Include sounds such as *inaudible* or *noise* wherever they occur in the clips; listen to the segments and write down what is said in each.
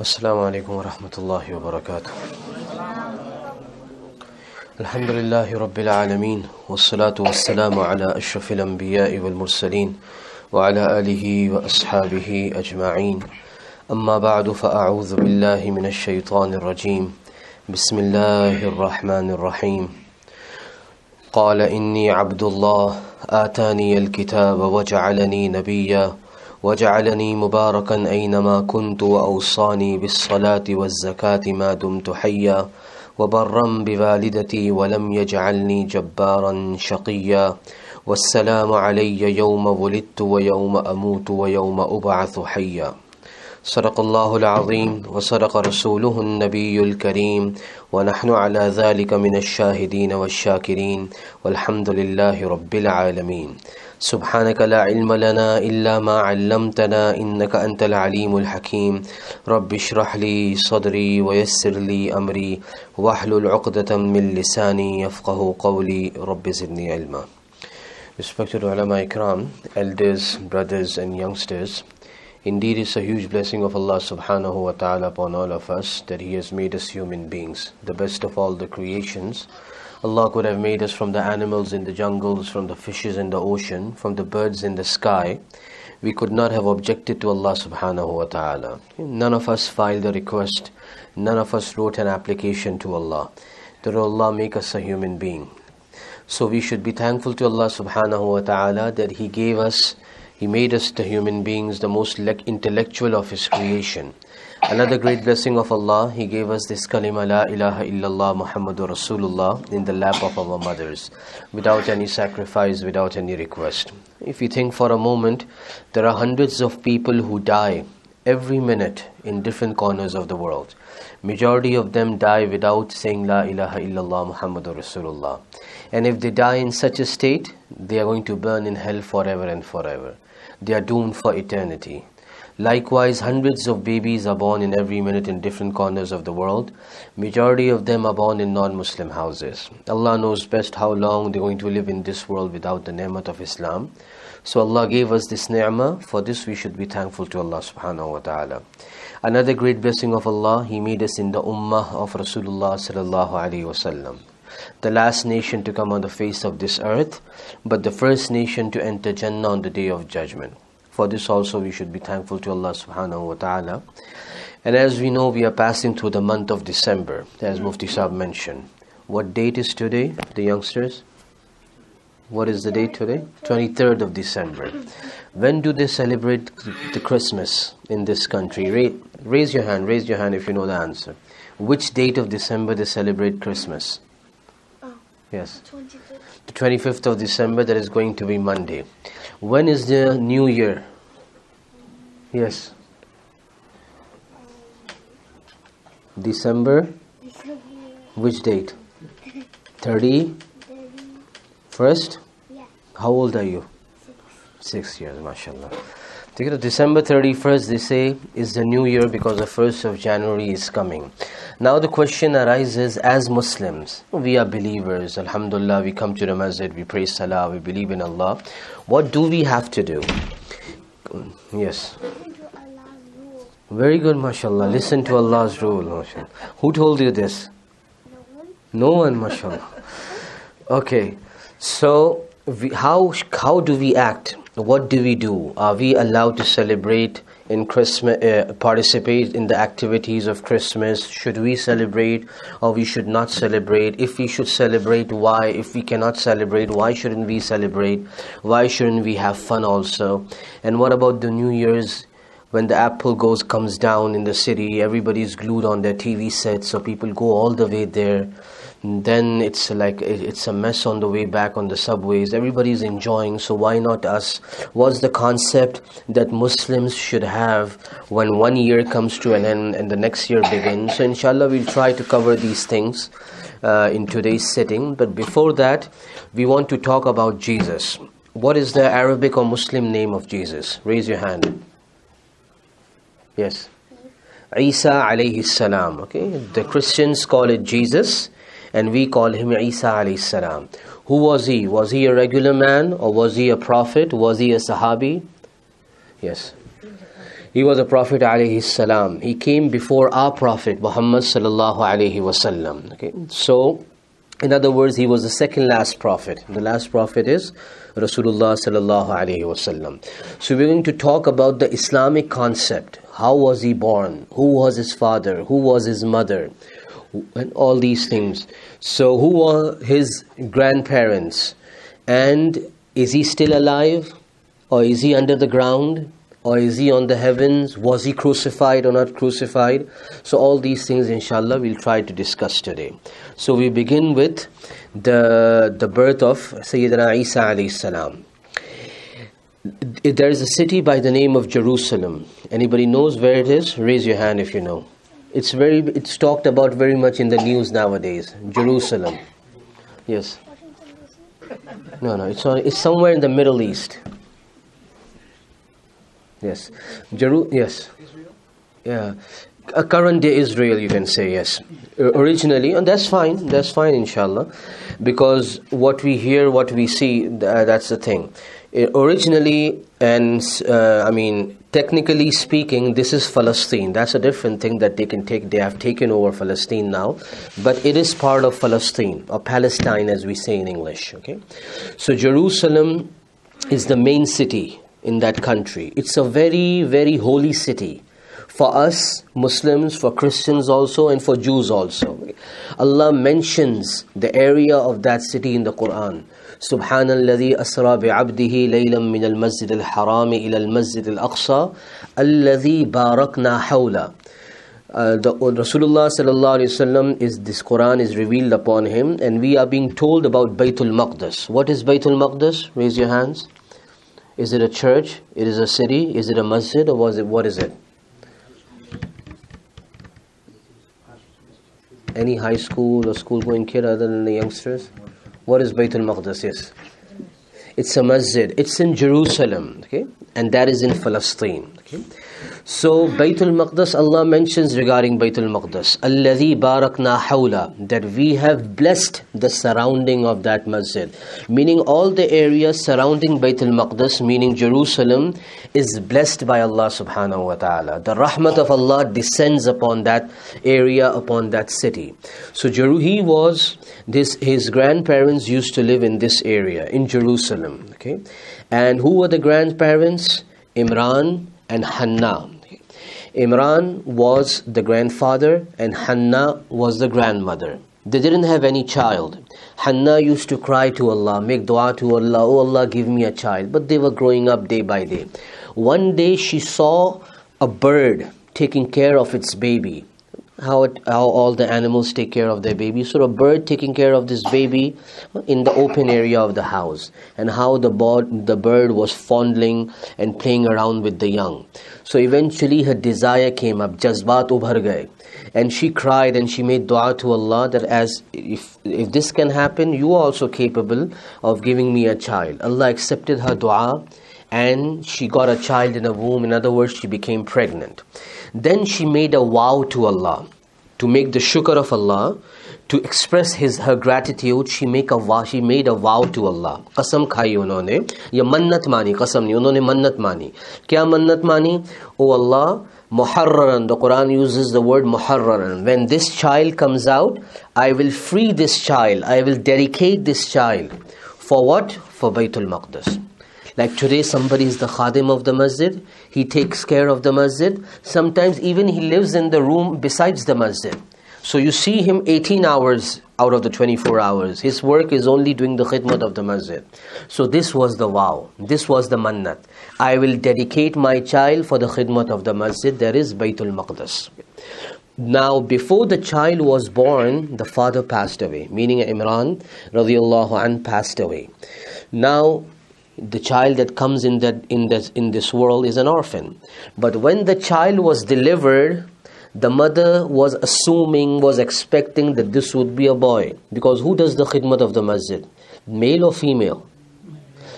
السلام عليكم ورحمة الله وبركاته. الحمد لله رب العالمين والصلاة والسلام على أشرف الأنبياء والمرسلين وعلى آله وأصحابه أجمعين. أما بعد فأعوذ بالله من الشيطان الرجيم. بسم الله الرحمن الرحيم. قال إني عبد الله آتاني الكتاب وجعلني نبيا وجعلني مباركا أينما كنت وأوصاني بالصلاة والزكاة ما دمت حيا وبرا بوالدتي ولم يجعلني جبارا شقيا والسلام علي يوم ولدت ويوم أموت ويوم أبعث حيا. صدق الله العظيم وصدق رسوله النبي الكريم ونحن على ذلك من الشاهدين والشاكرين والحمد لله رب العالمين. سبحانك لا علم لنا إلا ما علمتنا إنك أنت العليم الحكيم رب اشرح لي صدري ويسر لي أمري واحلل عقدة من لساني يفقه قولي رب زدني علما Respected ulama ikram, elders, brothers and youngsters, Indeed, it's a huge blessing of Allah subhanahu wa ta'ala upon all of us that He has made us human beings, the best of all the creations. Allah could have made us from the animals in the jungles, from the fishes in the ocean, from the birds in the sky. We could not have objected to Allah subhanahu wa ta'ala. None of us filed a request, none of us wrote an application to Allah. That Allah make us a human being. So we should be thankful to Allah subhanahu wa ta'ala that He gave us he made us the human beings the most intellectual of His creation. Another great blessing of Allah, He gave us this kalima La ilaha illallah Muhammadur Rasulullah in the lap of our mothers, without any sacrifice, without any request. If you think for a moment, there are hundreds of people who die every minute in different corners of the world. Majority of them die without saying La ilaha illallah Muhammadur Rasulullah. And if they die in such a state, they are going to burn in hell forever and forever they are doomed for eternity. Likewise, hundreds of babies are born in every minute in different corners of the world. Majority of them are born in non-Muslim houses. Allah knows best how long they're going to live in this world without the ni'mat of Islam. So Allah gave us this ni'mah. For this we should be thankful to Allah subhanahu wa ta'ala. Another great blessing of Allah, He made us in the ummah of Rasulullah sallallahu alaihi wasallam the last nation to come on the face of this earth, but the first nation to enter Jannah on the day of judgment. For this also we should be thankful to Allah subhanahu wa ta'ala. And as we know, we are passing through the month of December, as Mufti Saab mentioned. What date is today, the youngsters? What is the date today? 23rd of December. When do they celebrate the Christmas in this country? Raise your hand, raise your hand if you know the answer. Which date of December they celebrate Christmas? Oh, yes. The 25th of December, that is going to be Monday. When is the new year? Yes. December? Which date? 30? First? How old are you? Six years, mashallah. December 31st, they say, is the new year because the 1st of January is coming. Now the question arises as Muslims, we are believers, Alhamdulillah, we come to the masjid, we pray salah, we believe in Allah. What do we have to do? Yes. Very good, mashallah. Listen to Allah's rule, mashallah. Who told you this? No one, mashallah. Okay, so how, how do we act? What do we do? Are we allowed to celebrate in Christmas, uh, participate in the activities of Christmas? Should we celebrate or we should not celebrate? If we should celebrate, why? If we cannot celebrate, why shouldn't we celebrate? Why shouldn't we have fun also? And what about the New Year's? When the apple goes comes down in the city, everybody's glued on their TV sets, so people go all the way there then it's like it's a mess on the way back on the subways. Everybody's enjoying so why not us? What's the concept that muslims should have when one year comes to an end and the next year begins? So inshallah we'll try to cover these things uh, in today's sitting. But before that we want to talk about jesus. What is the arabic or muslim name of jesus? Raise your hand. Yes. Isa alayhi salam okay? The christians call it jesus and we call him Isa alayhi salam. Who was he? Was he a regular man or was he a prophet? Was he a sahabi? Yes. He was a Prophet alayhi salam. He came before our Prophet Muhammad sallallahu alayhi wasallam. Okay, so in other words, he was the second last Prophet. The last Prophet is Rasulullah sallallahu alayhi wasallam. So we're going to talk about the Islamic concept. How was he born? Who was his father? Who was his mother? And all these things. So who were his grandparents? And is he still alive? Or is he under the ground? Or is he on the heavens? Was he crucified or not crucified? So all these things inshallah we'll try to discuss today. So we begin with the, the birth of Sayyidina Isa salam. There is a city by the name of Jerusalem. Anybody knows where it is? Raise your hand if you know. It's very it's talked about very much in the news nowadays. Jerusalem. Yes. No, no, it's on, it's somewhere in the Middle East. Yes. Jeru yes. Yeah. A current day Israel, you can say, yes. Originally, and that's fine, that's fine, inshallah. Because what we hear, what we see, that's the thing. Originally, and uh, I mean, technically speaking, this is Palestine. That's a different thing that they can take. They have taken over Palestine now, but it is part of Palestine or Palestine, as we say in English. Okay, so Jerusalem is the main city in that country. It's a very, very holy city for us Muslims, for Christians also, and for Jews also. Allah mentions the area of that city in the Quran. سبحان الذي أسرى بعبده ليلا من المسجد الحرام إلى المسجد الأقصى الذي باركنا حوله uh, the, Rasulullah sallallahu alaihi wasallam is this Quran is revealed upon him, and we are being told about Baytul Maqdis. What is Baytul Maqdis? Raise your hands. Is it a church? It is a city? Is it a masjid? Or was it? What is it? Any high school or school going kid other than the youngsters? What is Baytul Maqdis? Yes. It's a masjid. It's in Jerusalem. Okay. And that is in Palestine. Okay. So Baytul Maqdis, Allah mentions regarding Baytul Maqdis, Alladhi barakna hawla, that we have blessed the surrounding of that masjid. Meaning all the areas surrounding Baytul Maqdis, meaning Jerusalem, is blessed by Allah subhanahu wa ta'ala. The rahmat of Allah descends upon that area, upon that city. So he was, this, his grandparents used to live in this area, in Jerusalem. Okay, And who were the grandparents? Imran and Hannah. Imran was the grandfather and Hannah was the grandmother. They didn't have any child. Hannah used to cry to Allah, make dua to Allah, oh Allah, give me a child. But they were growing up day by day. One day she saw a bird taking care of its baby how it, how all the animals take care of their baby. So a bird taking care of this baby in the open area of the house, and how the bird the bird was fondling and playing around with the young. So eventually her desire came up, jazbat ubhar gaye, and she cried and she made dua to Allah that as if if this can happen, you are also capable of giving me a child. Allah accepted her dua and she got a child in a womb. In other words, she became pregnant. Then she made a vow to Allah to make the shukr of Allah, to express his her gratitude. She make a vow. She made a vow to Allah. कसम खाई उन्होंने ये मन्नत मानी कसम नहीं उन्होंने मन्नत मानी क्या मन्नत मानी ओ अल्लाह Muharraran, the Quran uses the word Muharraran. When this child comes out, I will free this child. I will dedicate this child. For what? For Baytul Maqdis. like today, somebody is the khadim of the masjid, he takes care of the masjid. Sometimes, even he lives in the room besides the masjid. So you see him 18 hours out of the 24 hours. His work is only doing the khidmat of the masjid. So this was the vow. This was the mannat. I will dedicate my child for the khidmat of the masjid. There is Baytul Maqdis. Now, before the child was born, the father passed away, meaning Imran radiallahu an passed away. Now, the child that comes in that in this in this world is an orphan. But when the child was delivered the mother was assuming was expecting that this would be a boy. Because who does the khidmat of the masjid? Male or female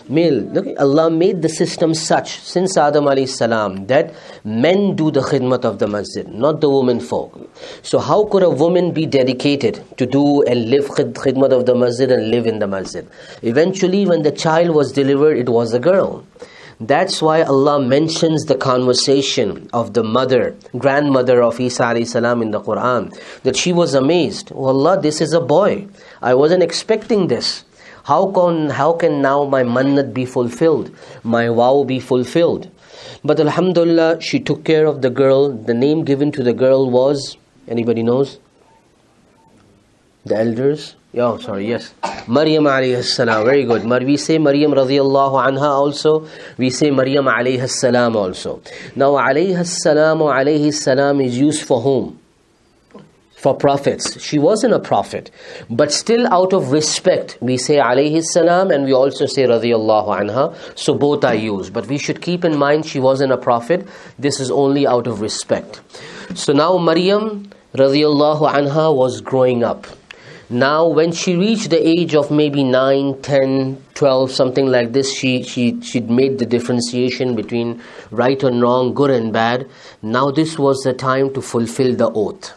male. Look, Allah made the system such since Adam alayhi salam that men do the khidmat of the masjid, not the women folk. So how could a woman be dedicated to do and live khidmat of the masjid and live in the masjid? Eventually, when the child was delivered, it was a girl. That's why Allah mentions the conversation of the mother, grandmother of Isa salam in the Quran, that she was amazed. Oh Allah, this is a boy. I wasn't expecting this. How can, how can now my mannat be fulfilled? My vow be fulfilled? But Alhamdulillah, she took care of the girl. The name given to the girl was, anybody knows? The elders? Oh, sorry, yes. Maryam alayhi salam. Very good. We say Maryam radiallahu anha also. We say Maryam alayhi salam also. Now alayhi salam or alayhi salam is used for whom? For prophets. She wasn't a prophet. But still out of respect, we say alayhi salam and we also say radiallahu anha. So both are used. But we should keep in mind she wasn't a prophet. This is only out of respect. So now Maryam radiallahu anha was growing up. Now, when she reached the age of maybe 9, 10, 12, something like this, she, she, she'd made the differentiation between right and wrong, good and bad. Now, this was the time to fulfill the oath,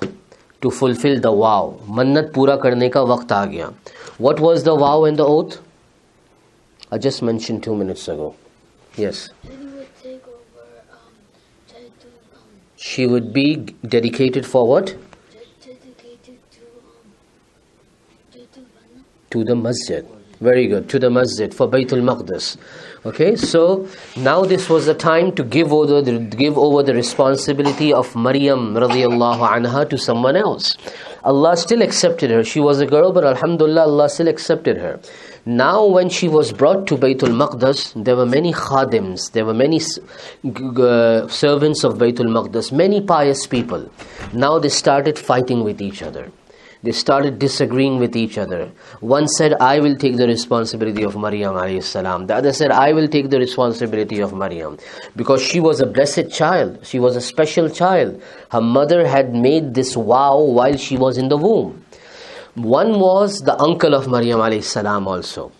to fulfill the vow. Mannat pura karne ka waqt aa gaya. What was the vow and the oath? I just mentioned two minutes ago. Yes. She would be dedicated for what? to the masjid. Very good, to the masjid for Baytul Maqdis. Okay, so now this was the time to give over the, give over the responsibility of Maryam radiallahu anha to someone else. Allah still accepted her. She was a girl, but Alhamdulillah, Allah still accepted her. Now, when she was brought to Baytul Maqdis, there were many khadims, there were many uh, servants of Baytul Maqdis, many pious people. Now they started fighting with each other they started disagreeing with each other. One said, I will take the responsibility of Maryam salam. The other said, I will take the responsibility of Maryam. Because she was a blessed child. She was a special child. Her mother had made this vow while she was in the womb. One was the uncle of Maryam salam also.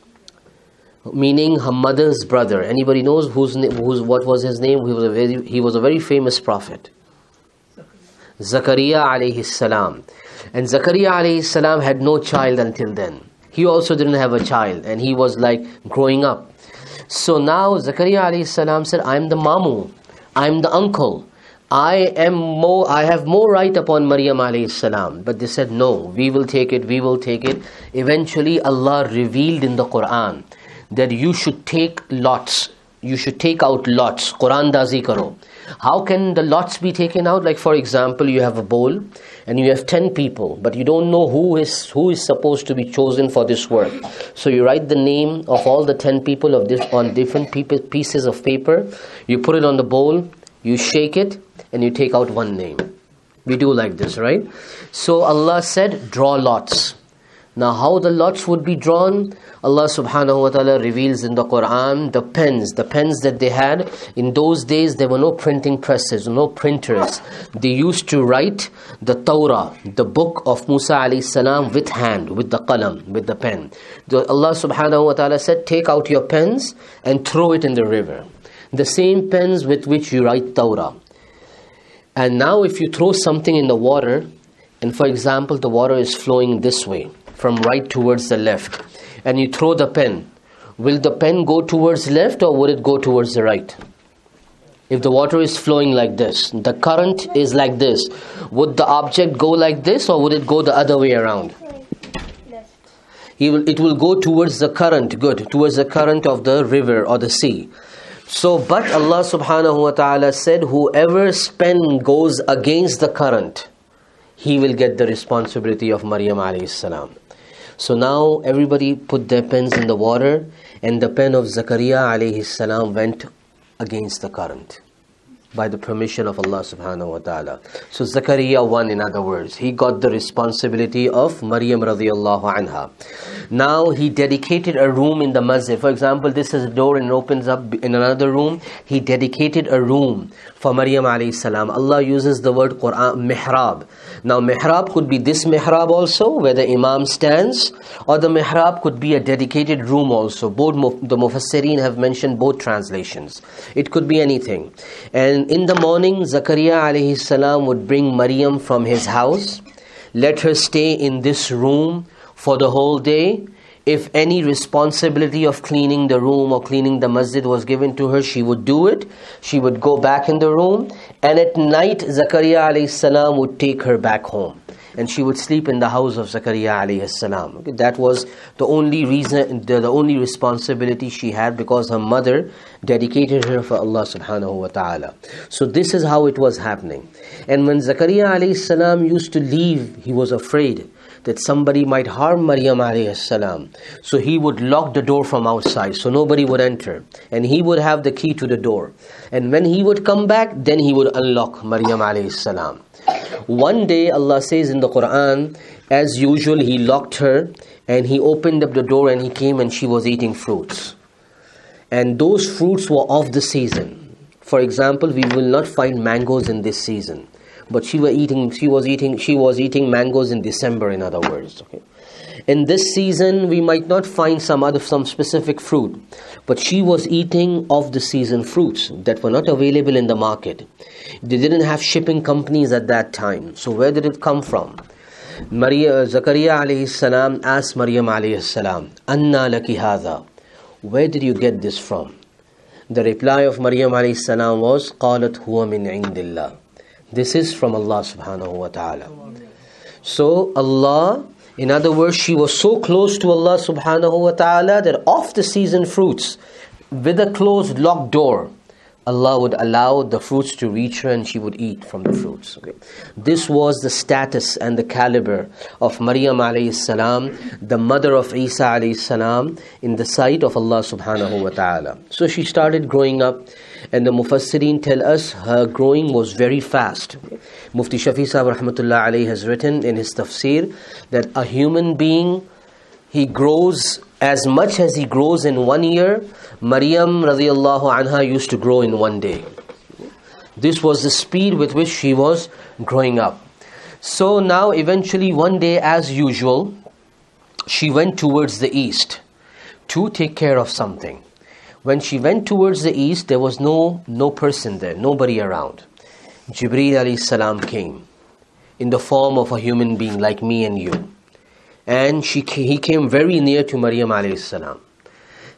Meaning her mother's brother. Anybody knows whose, whose what was his name? He was a very, he was a very famous prophet. Zakaria alayhi salam. And Zakaria salam had no child until then. He also didn't have a child and he was like growing up. So now Zakaria salam said, I'm the mamu, I'm the uncle. I am more I have more right upon Maryam alayhi salam. But they said, No, we will take it, we will take it. Eventually Allah revealed in the Quran that you should take lots. You should take out lots. Quran dazi karo. How can the lots be taken out? Like for example, you have a bowl and you have 10 people, but you don't know who is who is supposed to be chosen for this work. So you write the name of all the 10 people of this on different pieces of paper. You put it on the bowl, you shake it and you take out one name. We do like this, right? So Allah said, draw lots. Now, how the lots would be drawn? Allah subhanahu wa ta'ala reveals in the Quran the pens, the pens that they had. In those days, there were no printing presses, no printers. They used to write the Torah, the book of Musa alayhi salam, with hand, with the qalam, with the pen. The, Allah subhanahu wa ta'ala said, Take out your pens and throw it in the river. The same pens with which you write Torah. And now, if you throw something in the water, and for example, the water is flowing this way from right towards the left and you throw the pen, will the pen go towards left or would it go towards the right? If the water is flowing like this, the current is like this, would the object go like this or would it go the other way around? It will go towards the current, good, towards the current of the river or the sea. So, but Allah subhanahu wa ta'ala said, whoever's pen goes against the current, he will get the responsibility of Maryam alayhi salam. So now everybody put their pens in the water, and the pen of Zakaria alayhi salam went against the current by the permission of Allah subhanahu wa ta'ala. So Zakaria won in other words. He got the responsibility of Maryam radiallahu anha. Now he dedicated a room in the masjid. For example, this is a door and opens up in another room. He dedicated a room for Maryam alayhi salam. Allah uses the word Quran mihrab. Now mihrab could be this mihrab also where the imam stands or the mihrab could be a dedicated room also. Both the mufassirin have mentioned both translations. It could be anything. And in the morning, Zakaria alayhi salam would bring Maryam from his house, let her stay in this room for the whole day. if any responsibility of cleaning the room or cleaning the masjid was given to her, she would do it. She would go back in the room, and at night, Zakaria alayhi salam would take her back home. And she would sleep in the house of Zakaria alayhi salam. That was the only reason, the, the only responsibility she had because her mother dedicated her for Allah subhanahu wa ta'ala. So this is how it was happening. And when Zakaria alayhi salam used to leave, he was afraid that somebody might harm Maryam alayhi salam. So he would lock the door from outside so nobody would enter. And he would have the key to the door. And when he would come back, then he would unlock Maryam alayhi salam. One day Allah says in the Quran, as usual, he locked her and he opened up the door and he came and she was eating fruits. And those fruits were of the season. For example, we will not find mangoes in this season but she was eating she was eating she was eating mangoes in December in other words okay in this season we might not find some other some specific fruit but she was eating of the season fruits that were not available in the market. They didn't have shipping companies at that time. So where did it come from? Maria Zakaria alayhi salam asked Maryam alayhi salam anna laki hadha? Where did you get this from? The reply of Maryam alayhi salam was qalat huwa min indillah. This is from Allah subhanahu wa ta'ala. So Allah, in other words, she was so close to Allah subhanahu wa ta'ala that off the season fruits, with a closed locked door, Allah would allow the fruits to reach her and she would eat from the fruits. Okay. This was the status and the caliber of Maryam alayhi salam, the mother of Isa alayhi salam, in the sight of Allah subhanahu wa ta'ala. So she started growing up and the Mufassirin tell us her growing was very fast. Mufti Shafi Sahib rahmatullah alayhi has written in his tafsir that a human being he grows as much as he grows in one year, Maryam radiallahu anha used to grow in one day. This was the speed with which she was growing up. So now, eventually, one day, as usual, she went towards the east to take care of something. When she went towards the east, there was no, no person there, nobody around. Jibreel alayhi salam came in the form of a human being like me and you. And she, he came very near to Maryam alayhi salam.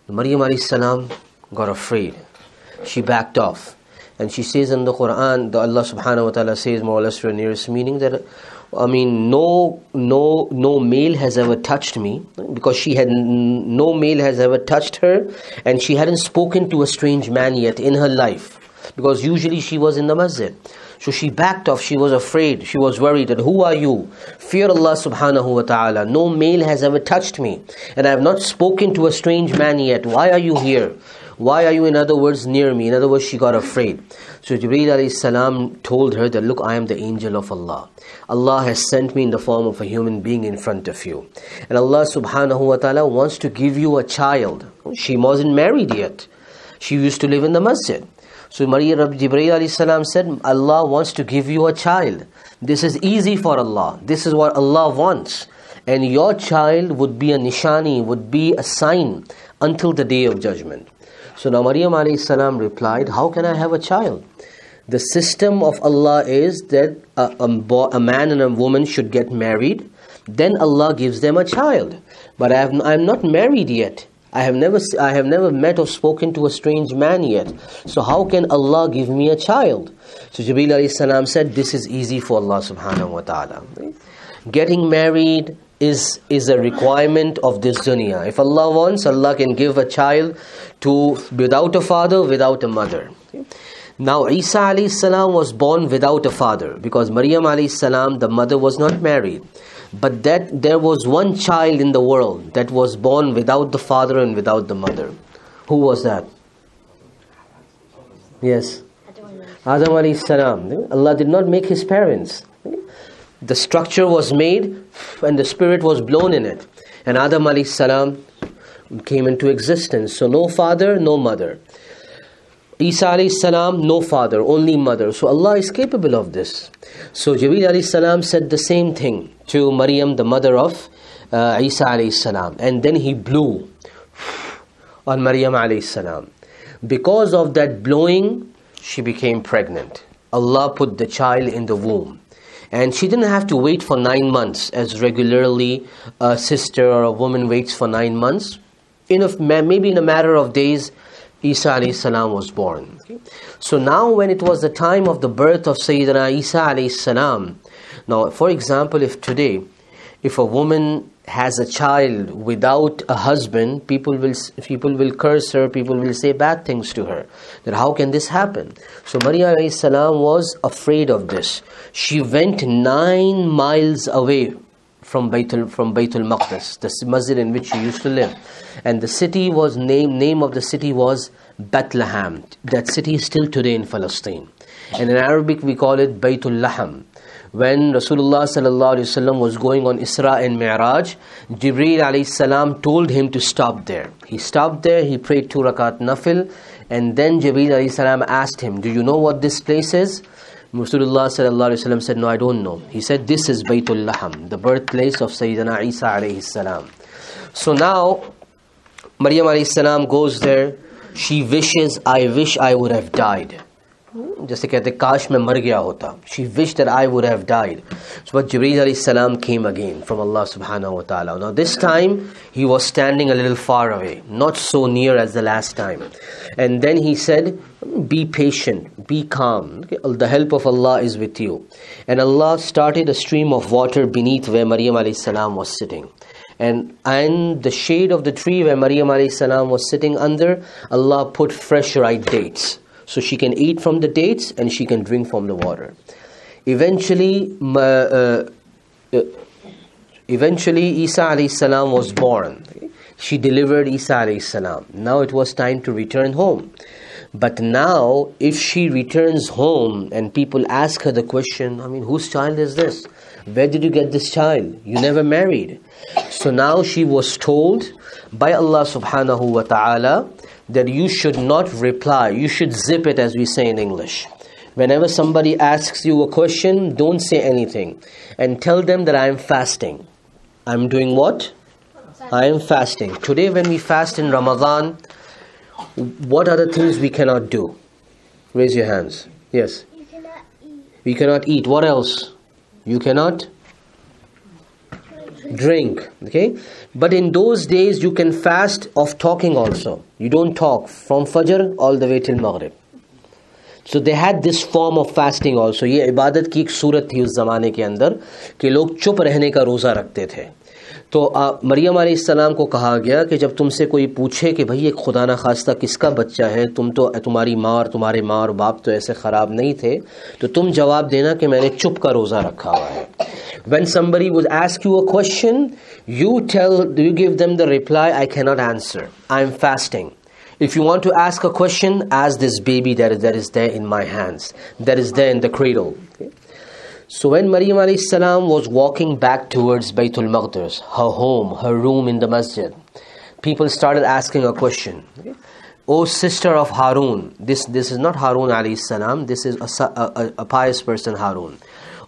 Maryam alayhi salam got afraid. She backed off. And she says in the Quran, the Allah subhanahu wa ta'ala says more or less her nearest meaning that I mean, no, no, no male has ever touched me because she had no male has ever touched her, and she hadn't spoken to a strange man yet in her life because usually she was in the masjid. So she backed off, she was afraid, she was worried that who are you? Fear Allah subhanahu wa ta'ala. No male has ever touched me, and I have not spoken to a strange man yet. Why are you here? Why are you, in other words, near me? In other words, she got afraid. So Jibreel salam told her that, Look, I am the angel of Allah. Allah has sent me in the form of a human being in front of you. And Allah subhanahu wa ta'ala wants to give you a child. She wasn't married yet. She used to live in the masjid. So Maria Jibreel salam said, Allah wants to give you a child. This is easy for Allah. This is what Allah wants. And your child would be a nishani, would be a sign until the day of judgment. So now Maryam salam replied, How can I have a child? The system of Allah is that a, a, a, man and a woman should get married, then Allah gives them a child. But I have, I'm not married yet. I have never I have never met or spoken to a strange man yet. So how can Allah give me a child? So Jibreel salam said, This is easy for Allah subhanahu wa ta'ala. Getting married is is a requirement of this dunya. If Allah wants, Allah can give a child to without a father, without a mother. Now Isa alayhi salam was born without a father because Maryam alayhi salam, the mother was not married. But that there was one child in the world that was born without the father and without the mother. Who was that? Yes. Adam alayhi salam. Allah did not make his parents the structure was made and the spirit was blown in it. And Adam salam came into existence. So no father, no mother. Isa alayhi salam, no father, only mother. So Allah is capable of this. So Jibreel salam said the same thing to Maryam, the mother of uh, Isa salam. And then he blew on Maryam salam. Because of that blowing, she became pregnant. Allah put the child in the womb. And she didn't have to wait for nine months, as regularly a sister or a woman waits for nine months. In a, maybe in a matter of days, Isa salam was born. So now, when it was the time of the birth of Sayyidina Isa salam, now, for example, if today, if a woman has a child without a husband, people will people will curse her, people will say bad things to her. That how can this happen? So Maria salam was afraid of this. She went nine miles away from Baitul from Baitul Maqdis, the masjid in which she used to live, and the city was name name of the city was Bethlehem. That city is still today in Palestine, and in Arabic we call it Baitul Laham when Rasulullah sallallahu was going on Isra and Mi'raj, Jibreel alayhi salam told him to stop there. He stopped there, he prayed two rakat nafil, and then Jibreel alayhi salam asked him, Do you know what this place is? Rasulullah sallallahu said, No, I don't know. He said, This is Baytul Laham, the birthplace of Sayyidina Isa alayhi salam. So now, Maryam alayhi salam goes there. She wishes, I wish I would have died. जैसे कहते काश मैं मर गया होता she wished that I would have died so but Jibreel alayhi salam came again from Allah subhanahu wa ta'ala now this time he was standing a little far away not so near as the last time and then he said be patient be calm okay? the help of Allah is with you and Allah started a stream of water beneath where Maryam alayhi salam was sitting and and the shade of the tree where Maryam alayhi salam was sitting under Allah put fresh ripe dates so she can eat from the dates and she can drink from the water. Eventually, uh, uh, eventually Isa salam was born. She delivered Isa salam. Now it was time to return home. But now, if she returns home and people ask her the question, I mean, whose child is this? Where did you get this child? You never married. So now she was told by Allah subhanahu wa ta'ala that you should not reply. You should zip it, as we say in English. Whenever somebody asks you a question, don't say anything and tell them that I am fasting. I'm doing what? I am fasting. Today, when we fast in Ramadan, what are the things we cannot do? Raise your hands. Yes. You cannot eat. We cannot eat. What else? You cannot drink okay but in those days you can fast of talking also you don't talk from fajr all the way till maghrib so they this form of fasting also یہ عبادت کی صورت تھی اس زمانے کے اندر کہ لوگ چپ رہنے کا روزہ رکھتے تھے تو مریم علیہ السلام کو کہا گیا کہ جب تم سے کوئی پوچھے کہ بھئی ایک خدا نہ نخواستہ کس کا بچہ ہے تم تو تمہاری ماں اور تمہارے ماں اور باپ تو ایسے خراب نہیں تھے تو تم جواب دینا کہ میں نے چپ کا روزہ رکھا ہوا ہے When somebody would ask you a question, you tell, you give them the reply, I cannot answer. Not answer I If you want to ask a question, ask this baby that is, that is there in my hands, that is there in the cradle. Okay? So when Maryam salam was walking back towards Baytul Maqdis, her home, her room in the masjid, people started asking a question. O sister of Harun, this, this is not Harun alayhi salam, this is a, a, a pious person Harun.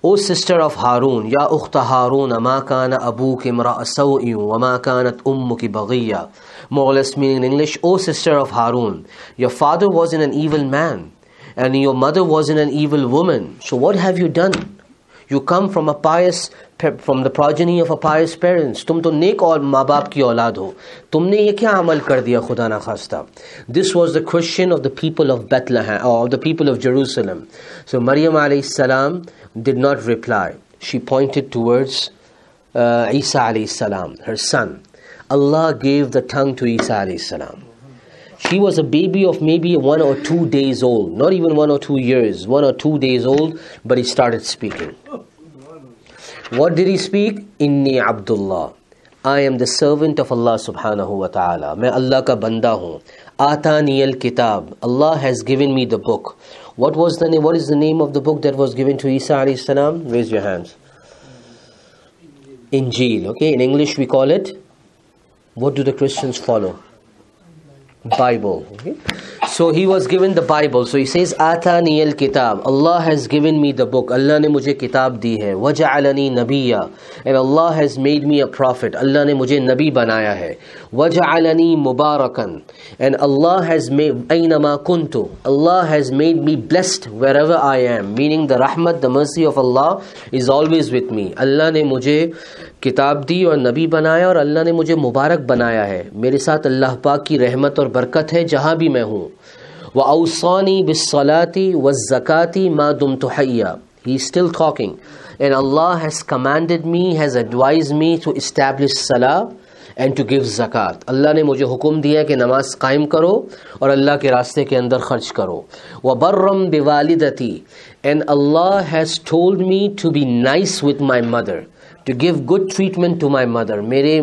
O sister of Harun, Ya ukhta Harun, ma kana abuki imra'a saw'in wa ma kanat ummuki baghiya. More or less meaning in English, O sister of Harun, your father wasn't an evil man and your mother wasn't an evil woman. So what have you done? You come from a pious from the progeny of a pious parents तुम तो नेक और माँ बाप की औलाद हो तुमने ये क्या अमल कर दिया खुदा ना खास्ता This was the question of the people of Bethlehem or the people of Jerusalem so Maryam alayhi salam did not reply she pointed towards uh, Isa alayhi salam her son Allah gave the tongue She was a baby of maybe one or two days old, not even one or two years, one or two days old, but he started speaking. What did he speak? Inni Abdullah. I am the servant of Allah subhanahu wa ta'ala. May Allah ka banda hoon. Atani al kitab. Allah has given me the book. What was the name? What is the name of the book that was given to Isa alayhi salam? Raise your hands. Injil. Okay, in English we call it. What do the Christians follow? Bible. Okay? So he was given the Bible. So he says, Atani al kitab. Allah has given me the book. Allah ne mujhe kitab di hai. Waja'alani nabiya. And Allah has made me a prophet. Allah ne mujhe nabi banaya hai. Waja'alani mubarakan. And Allah has made, aynama kuntu. Allah has made me blessed wherever I am. Meaning the rahmat, the mercy of Allah is always with me. Allah ne mujhe کتاب دی اور نبی بنایا اور اللہ نے مجھے مبارک بنایا ہے۔ میرے ساتھ اللہ پاک کی رحمت اور برکت ہے جہاں بھی میں ہوں۔ وہ اوسانی بسلاتی و زکاتی ماں دم تو حیا ہی still thinking and Allah has commanded me has advised me to establish صلاح اینڈ ٹو گیو زکوٰۃ اللہ نے مجھے حکم دیا کہ نماز قائم کرو اور اللہ کے راستے کے اندر خرچ کرو۔ و برم بے والدتی and Allah has told me to be nice with my mother to give good treatment to my mother میرے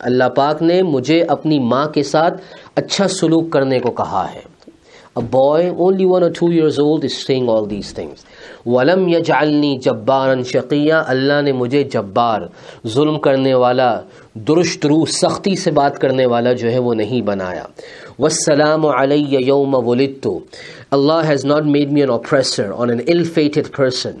اللہ پاک نے مجھے اپنی ماں کے ساتھ اچھا سلوک کرنے کو کہا ہے۔ Boy only one or two years old saying all these things ولم یجعلنی جبارا شقیہ اللہ نے مجھے جبار، ظلم کرنے والا، درست روح، سختی سے بات کرنے والا جو ہے وہ نہیں بنایا۔ والسلام علی یوم ولدتو Allah has not made me an oppressor on an ill-fated person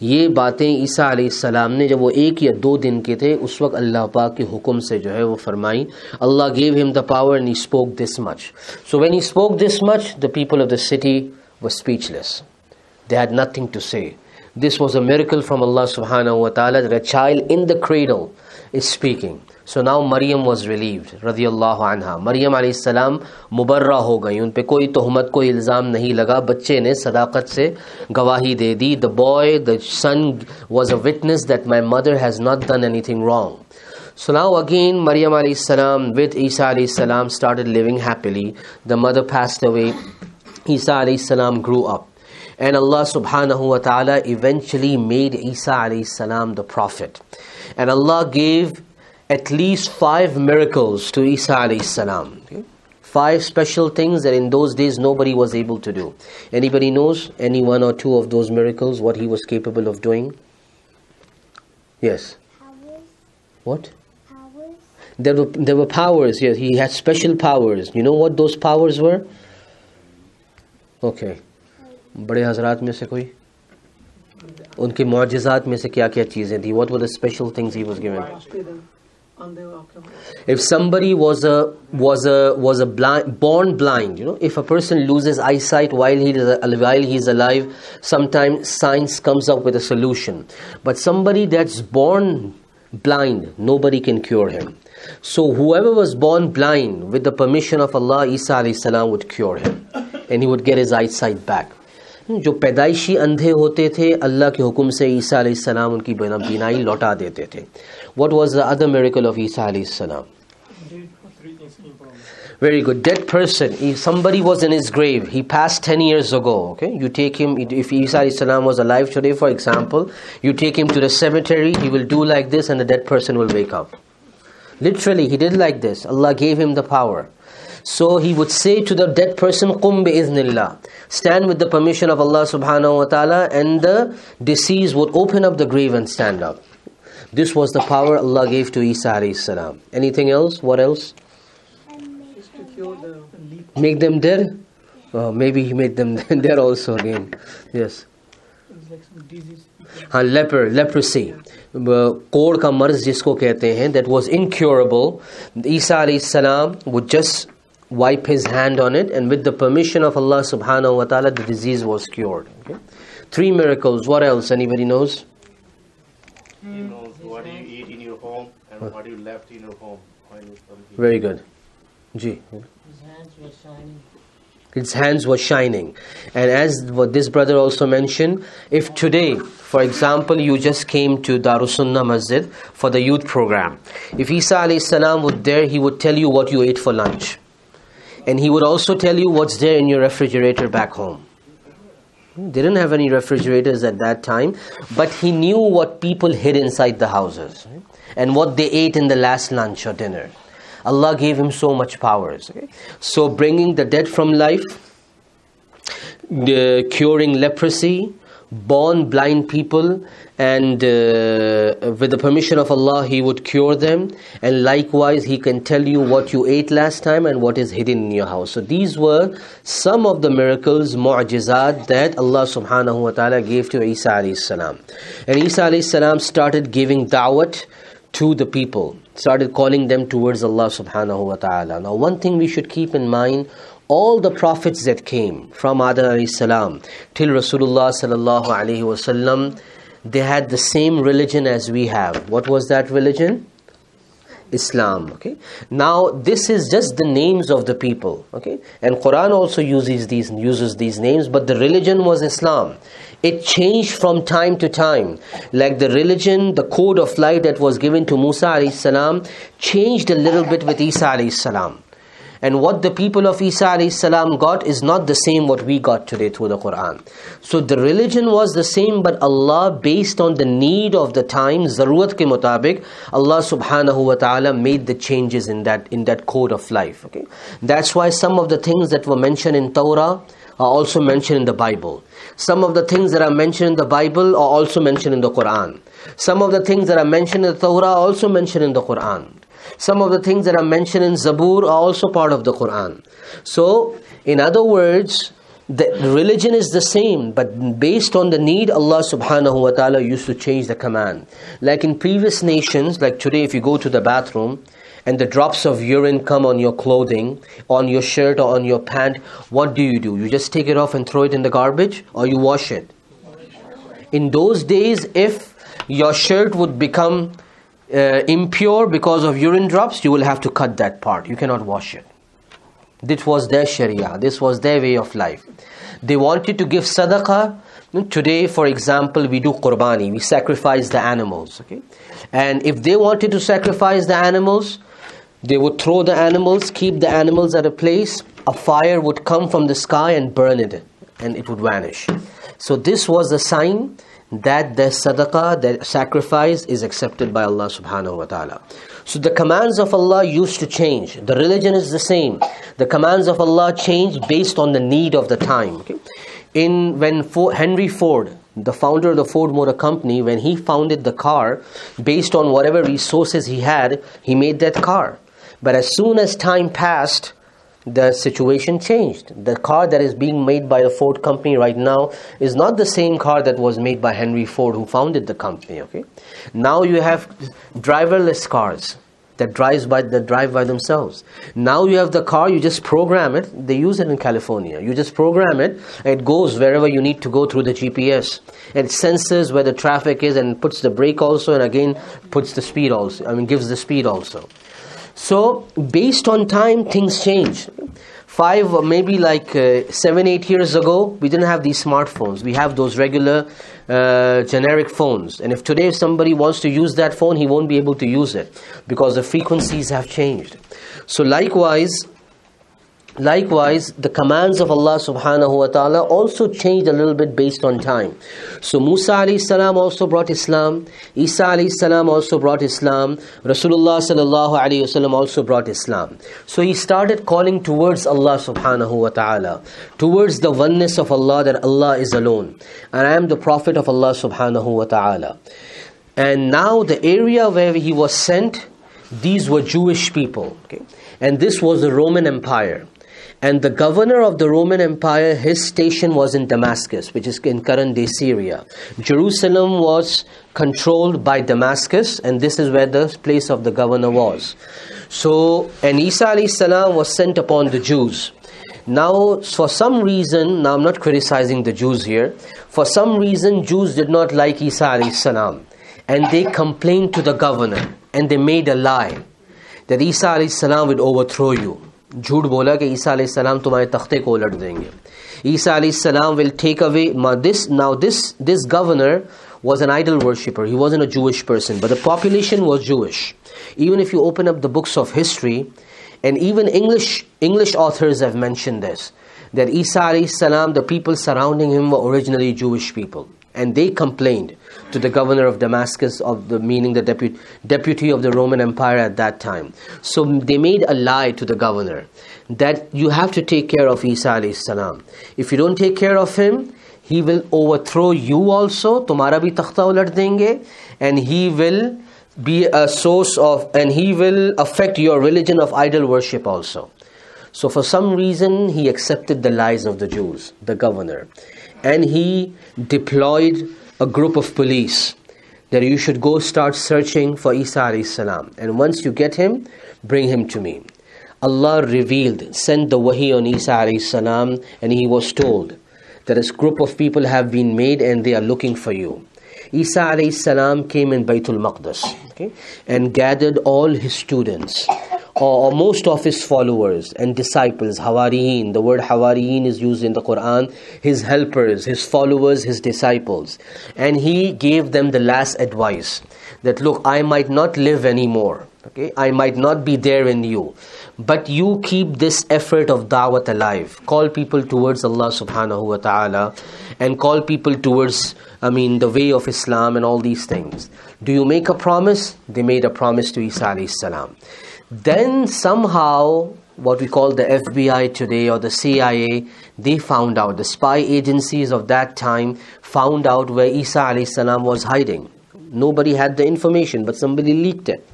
یہ باتیں عیسیٰ علیہ السلام نے جب وہ ایک یا دو دن کے تھے، اس وقت اللہ پاک کے حکم سے جو ہے وہ فرمائیں، Allah give him the power and he spoke this much so when he spoke this much the people of the city was speechless they had nothing to say this was a miracle from Allah سبحانہ و تعالیٰ child in the cradle is speaking so now Maryam was relieved रदी अल्लाह अनहा मरियम आसमाम मुबर्रा हो गई उन पर कोई तहमत कोई इल्ज़ाम नहीं लगा बच्चे ने सदाकत से गवाही दे दी the boy the sun was a witness that my mother has not done any thing wrong So now again Maryam alayhi salam with Isa alayhi salam started living happily. The mother passed away. Isa alayhi salam grew up. And Allah subhanahu wa ta'ala eventually made Isa alayhi salam the prophet. And Allah gave at least five miracles to Isa alayhi salam. Okay? Five special things that in those days nobody was able to do. Anybody knows any one or two of those miracles, what he was capable of doing? Yes. Powers. What? Powers. There were, there were powers, yes. He had special powers. You know what those powers were? Okay. बड़े हजरात में से कोई उनके मुआजिज़ात में से क्या क्या चीज़ें थी What were the special things he was given? if somebody was a was a was a blind born blind you know if a person loses eyesight while he is while he's alive sometimes science comes up with a solution. But somebody that's born blind nobody can cure him. So whoever was born blind with the permission of Allah Isa would cure him. And he would get his eyesight back جو پیدائشی اندھے ہوتے تھے، اللہ کے حکم سے عیسیٰ علیہ السلام ان کی بینائی لوٹا دیتے تھے۔ What was the other miracle of Isa علیہ السلام? Very good dead person somebody was in his grave he passed ten years ago okay you take him if Isa علیہ السلام was alive today for example you take him to the cemetery he will do like this and the dead person will wake up literally he dead like this Allah gave him the power So he would say to the dead person, "Qum bi'iznillah." Stand with the permission of Allah subhanahu wa taala, and the deceased would open up the grave and stand up. This was the power Allah gave to Isa alayhi salam. Anything else? What else? Make them dead? Oh, maybe he made them dead *laughs* also again. Yes. हाँ leper leprosy कोड़ का मर्ज जिसको कहते हैं that was incurable Isa alayhi salam would just wipe his hand on it and with the permission of Allah subhanahu wa ta'ala the disease was cured okay? three miracles what else anybody knows You know what you eat in your home and what, what you left in your home Very good. Ji. His hands were shining. His hands were shining. And as what this brother also mentioned, if today, for example, you just came to Darussunnah Masjid for the youth program, if Isa alayhi salam would there, he would tell you what you ate for lunch. And he would also tell you what's there in your refrigerator back home. Didn't have any refrigerators at that time, but he knew what people hid inside the houses and what they ate in the last lunch or dinner. Allah gave him so much powers. So, bringing the dead from life, the curing leprosy, born blind people, and uh, with the permission of Allah, He would cure them. And likewise, He can tell you what you ate last time and what is hidden in your house. So, these were some of the miracles, mu'jizat, that Allah subhanahu wa ta'ala gave to Isa alayhi salam. And Isa alayhi salam started giving da'wat to the people, started calling them towards Allah subhanahu wa ta'ala. Now, one thing we should keep in mind all the prophets that came from Adam salam till Rasulullah sallallahu alayhi wasallam, they had the same religion as we have. What was that religion? Islam. Okay. Now this is just the names of the people. Okay. And Quran also uses these uses these names, but the religion was Islam. It changed from time to time. Like the religion, the code of life that was given to Musa alayhi salam changed a little bit with Isa alayhi salam. And what the people of Isa salam got is not the same what we got today through the Quran. So the religion was the same, but Allah, based on the need of the time, zarurat ke mutabik, Allah subhanahu wa ta'ala made the changes in that in that code of life. Okay, that's why some of the things that were mentioned in Torah are also mentioned in the Bible. Some of the things that are mentioned in the Bible are also mentioned in the Quran. Some of the things that are mentioned in the Torah are also mentioned in the Quran. Some of the things that are mentioned in Zabur are also part of the Quran. So, in other words, the religion is the same, but based on the need, Allah subhanahu wa ta'ala used to change the command. Like in previous nations, like today, if you go to the bathroom and the drops of urine come on your clothing, on your shirt, or on your pant, what do you do? You just take it off and throw it in the garbage, or you wash it? In those days, if your shirt would become uh, impure because of urine drops, you will have to cut that part. You cannot wash it. This was their sharia, this was their way of life. They wanted to give sadaqah. Today, for example, we do qurbani, we sacrifice the animals. Okay? And if they wanted to sacrifice the animals, they would throw the animals, keep the animals at a place, a fire would come from the sky and burn it, and it would vanish. So, this was a sign that the sadaqah, the sacrifice is accepted by Allah subhanahu wa ta'ala. So the commands of Allah used to change. The religion is the same. The commands of Allah change based on the need of the time. Okay? In when Henry Ford, the founder of the Ford Motor Company, when he founded the car, based on whatever resources he had, he made that car. But as soon as time passed, the situation changed. The car that is being made by the Ford company right now is not the same car that was made by Henry Ford, who founded the company. Okay, now you have driverless cars that drives by that drive by themselves. Now you have the car, you just program it. They use it in California. You just program it, it goes wherever you need to go through the GPS. It senses where the traffic is and puts the brake also, and again puts the speed also. I mean, gives the speed also. So, based on time, things change. Five or maybe like uh, seven, eight years ago, we didn't have these smartphones. We have those regular uh, generic phones. And if today somebody wants to use that phone, he won't be able to use it because the frequencies have changed. So, likewise, Likewise, the commands of Allah subhanahu wa ta'ala also changed a little bit based on time. So Musa alayhi salam also brought Islam, Isa alayhi salam also brought Islam, Rasulullah sallallahu alayhi wasallam also brought Islam. So he started calling towards Allah subhanahu wa ta'ala, towards the oneness of Allah that Allah is alone. And I am the Prophet of Allah subhanahu wa ta'ala. And now the area where he was sent, these were Jewish people. Okay? And this was the Roman Empire. And the governor of the Roman Empire, his station was in Damascus, which is in current day Syria. Jerusalem was controlled by Damascus, and this is where the place of the governor was. So, and Isa salam was sent upon the Jews. Now, for some reason, now I'm not criticizing the Jews here, for some reason, Jews did not like Isa salam. And they complained to the governor, and they made a lie that Isa salam would overthrow you. झूठ बोला कि ईसा सलाम तुम्हारे तख्ते को उलट देंगे ईसा सलाम will take away this now this this governor was an idol worshipper he wasn't a Jewish person but the population was Jewish even if you open up the books of history And even English English authors have mentioned this that Isa alayhi salam, the people surrounding him were originally Jewish people, and they complained to the governor of Damascus, of the meaning the deputy, deputy of the Roman Empire at that time. So they made a lie to the governor that you have to take care of Isa alayhi salam. If you don't take care of him, he will overthrow you also. Tumhara bhi takhta denge, and he will be a source of, and he will affect your religion of idol worship also. So for some reason, he accepted the lies of the Jews, the governor, and he deployed a group of police that you should go start searching for Isa salam. And once you get him, bring him to me. Allah revealed, sent the wahi on Isa salam, and he was told that a group of people have been made and they are looking for you. Isa salam came in Baytul Maqdis okay, and gathered all his students or, most of his followers and disciples, Hawariyin. The word Hawariyin is used in the Quran. His helpers, his followers, his disciples. And he gave them the last advice that look, I might not live anymore. Okay, I might not be there in you, but you keep this effort of da'wat alive. Call people towards Allah subhanahu wa ta'ala and call people towards, I mean, the way of Islam and all these things. Do you make a promise? They made a promise to Isa alayhi salam. Then somehow, what we call the FBI today or the CIA, they found out, the spy agencies of that time found out where Isa salam was hiding. Nobody had the information, but somebody leaked it.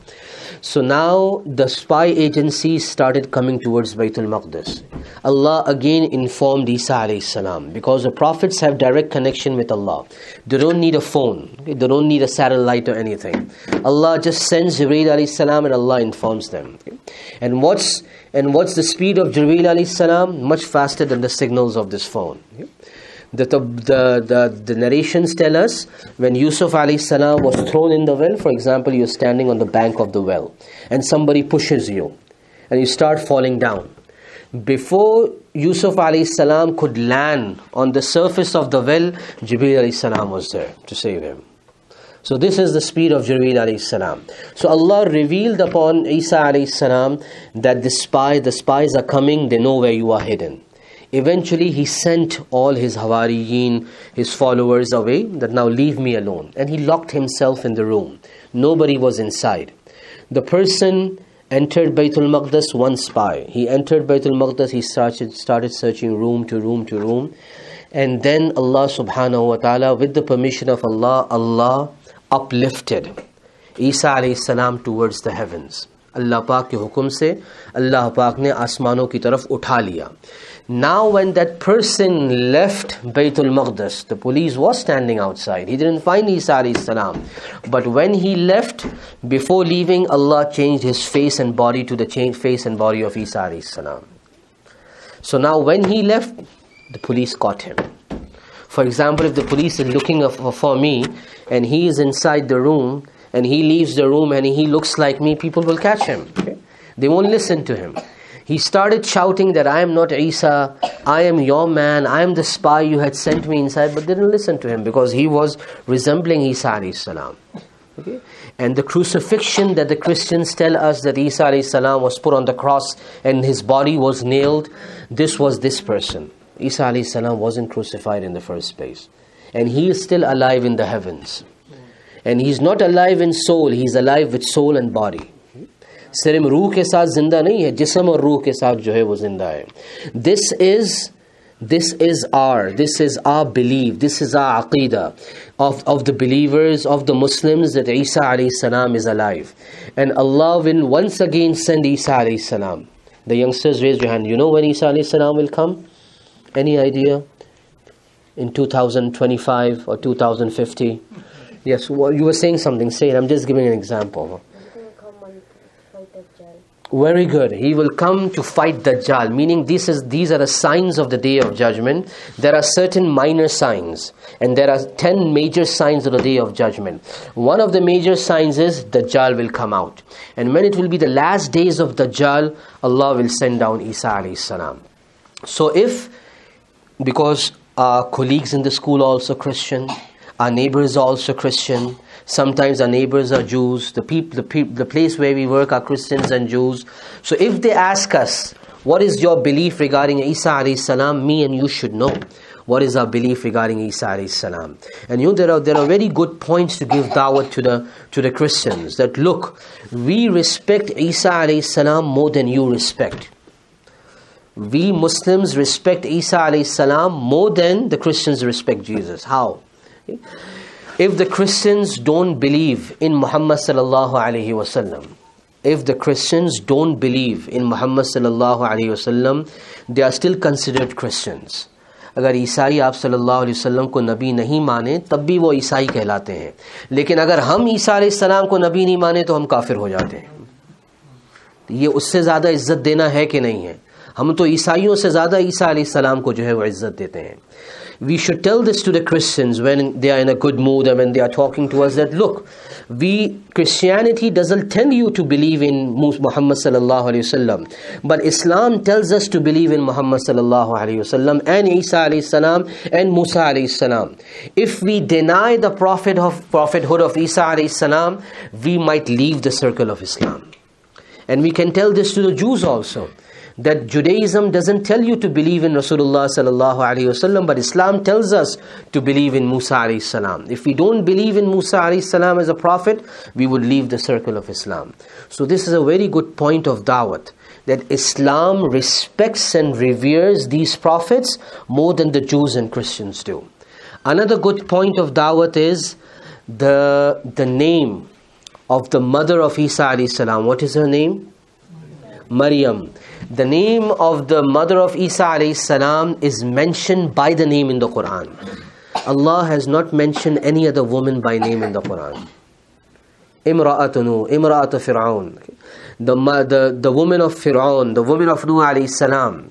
So now the spy agencies started coming towards Baytul Maqdis. Allah again informed Isa alayhi salam because the prophets have direct connection with Allah. They don't need a phone, they don't need a satellite or anything. Allah just sends Jibreel alayhi salam and Allah informs them. And what's and what's the speed of Jibreel alayhi salam? Much faster than the signals of this phone. The, the, the, the, narrations tell us when Yusuf salam was thrown in the well, for example, you're standing on the bank of the well and somebody pushes you and you start falling down. Before Yusuf salam could land on the surface of the well, Jibreel salam was there to save him. So this is the speed of Jibreel salam. So Allah revealed upon Isa alayhi salam that the spy, the spies are coming, they know where you are hidden. Eventually, he sent all his Hawariyin, his followers away, that now leave me alone. And he locked himself in the room. Nobody was inside. The person entered Baytul Maqdis, one spy. He entered Baytul Maqdis, he started, started searching room to room to room. And then Allah subhanahu wa ta'ala, with the permission of Allah, Allah uplifted Isa alayhi salam towards the heavens. Allah पाक के हुक्म से अल्लाह पाक ने आसमानों की तरफ उठा लिया now, when that person left Baytul Maqdis, the police was standing outside. He didn't find Isa salam. But when he left, before leaving, Allah changed his face and body to the face and body of Isa salam. So now, when he left, the police caught him. For example, if the police is looking for me and he is inside the room and he leaves the room and he looks like me, people will catch him. They won't listen to him. He started shouting that I am not Isa, I am your man, I am the spy you had sent me inside, but didn't listen to him because he was resembling Isa salam. Okay? And the crucifixion that the Christians tell us that Isa salam was put on the cross and his body was nailed, this was this person. Isa salam wasn't crucified in the first place. And he is still alive in the heavens. And he's not alive in soul, he's alive with soul and body. सिर्फ रूह के साथ जिंदा नहीं है जिसम और रूह के साथ जो है वो जिंदा है this is this is our this is our belief this is our aqidah of, of the believers of the muslims that isa alayhi salam is alive and allah will once again send isa alayhi salam the youngsters raise your hand you know when isa alayhi salam will come any idea in 2025 or 2050 yes well, you were saying something say it i'm just giving an example very good. He will come to fight Dajjal, meaning this is, these are the signs of the day of judgment. There are certain minor signs, and there are 10 major signs of the day of judgment. One of the major signs is Dajjal will come out. And when it will be the last days of Dajjal, Allah will send down Isa alayhi salam. So if, because our colleagues in the school are also Christian, our neighbors are also Christian, Sometimes our neighbors are Jews. The peop- the, peop- the place where we work are Christians and Jews. So if they ask us, what is your belief regarding Isa alayhi salam? Me and you should know. What is our belief regarding Isa alayhi salam? And you know, there are, there are very good points to give dawah to the, to the Christians. That look, we respect Isa alayhi salam more than you respect. We Muslims respect Isa alayhi salam more than the Christians respect Jesus. How? if the Christians don't believe in Muhammad sallallahu alayhi wasallam, if the Christians don't believe in Muhammad sallallahu alayhi وسلم they are still considered Christians. اگر عیسائی آپ صلی اللہ علیہ وسلم کو نبی نہیں مانے تب بھی وہ عیسائی کہلاتے ہیں۔ لیکن اگر ہم عیسیٰ علیہ السلام کو نبی نہیں مانے تو ہم کافر ہو جاتے ہیں۔ یہ اس سے زیادہ عزت دینا ہے کہ نہیں ہے؟ ہم تو عیسائیوں سے زیادہ عیسیٰ علیہ السلام کو جو ہے وہ عزت دیتے ہیں۔ We should tell this to the Christians when they are in a good mood and when they are talking to us that look, we Christianity doesn't tell you to believe in Muhammad sallallahu alaihi wasallam, but Islam tells us to believe in Muhammad sallallahu alaihi wasallam and Isa alayhi salam and Musa alayhi salam. If we deny the prophet of prophethood of Isa alayhi salam, we might leave the circle of Islam. And we can tell this to the Jews also that Judaism doesn't tell you to believe in Rasulullah sallallahu alaihi wasallam, but Islam tells us to believe in Musa alayhi salam. If we don't believe in Musa alayhi salam as a prophet, we would leave the circle of Islam. So this is a very good point of dawat that Islam respects and reveres these prophets more than the Jews and Christians do. Another good point of dawat is the the name of the mother of Isa. What is her name? Maryam. The name of the mother of Isa alayhi salam is mentioned by the name in the Quran. Allah has not mentioned any other woman by name in the Quran. Imra'atunu, Imra'at Fir'aun. The, the, the woman of Fir'aun, the woman of Nuh alayhi salam.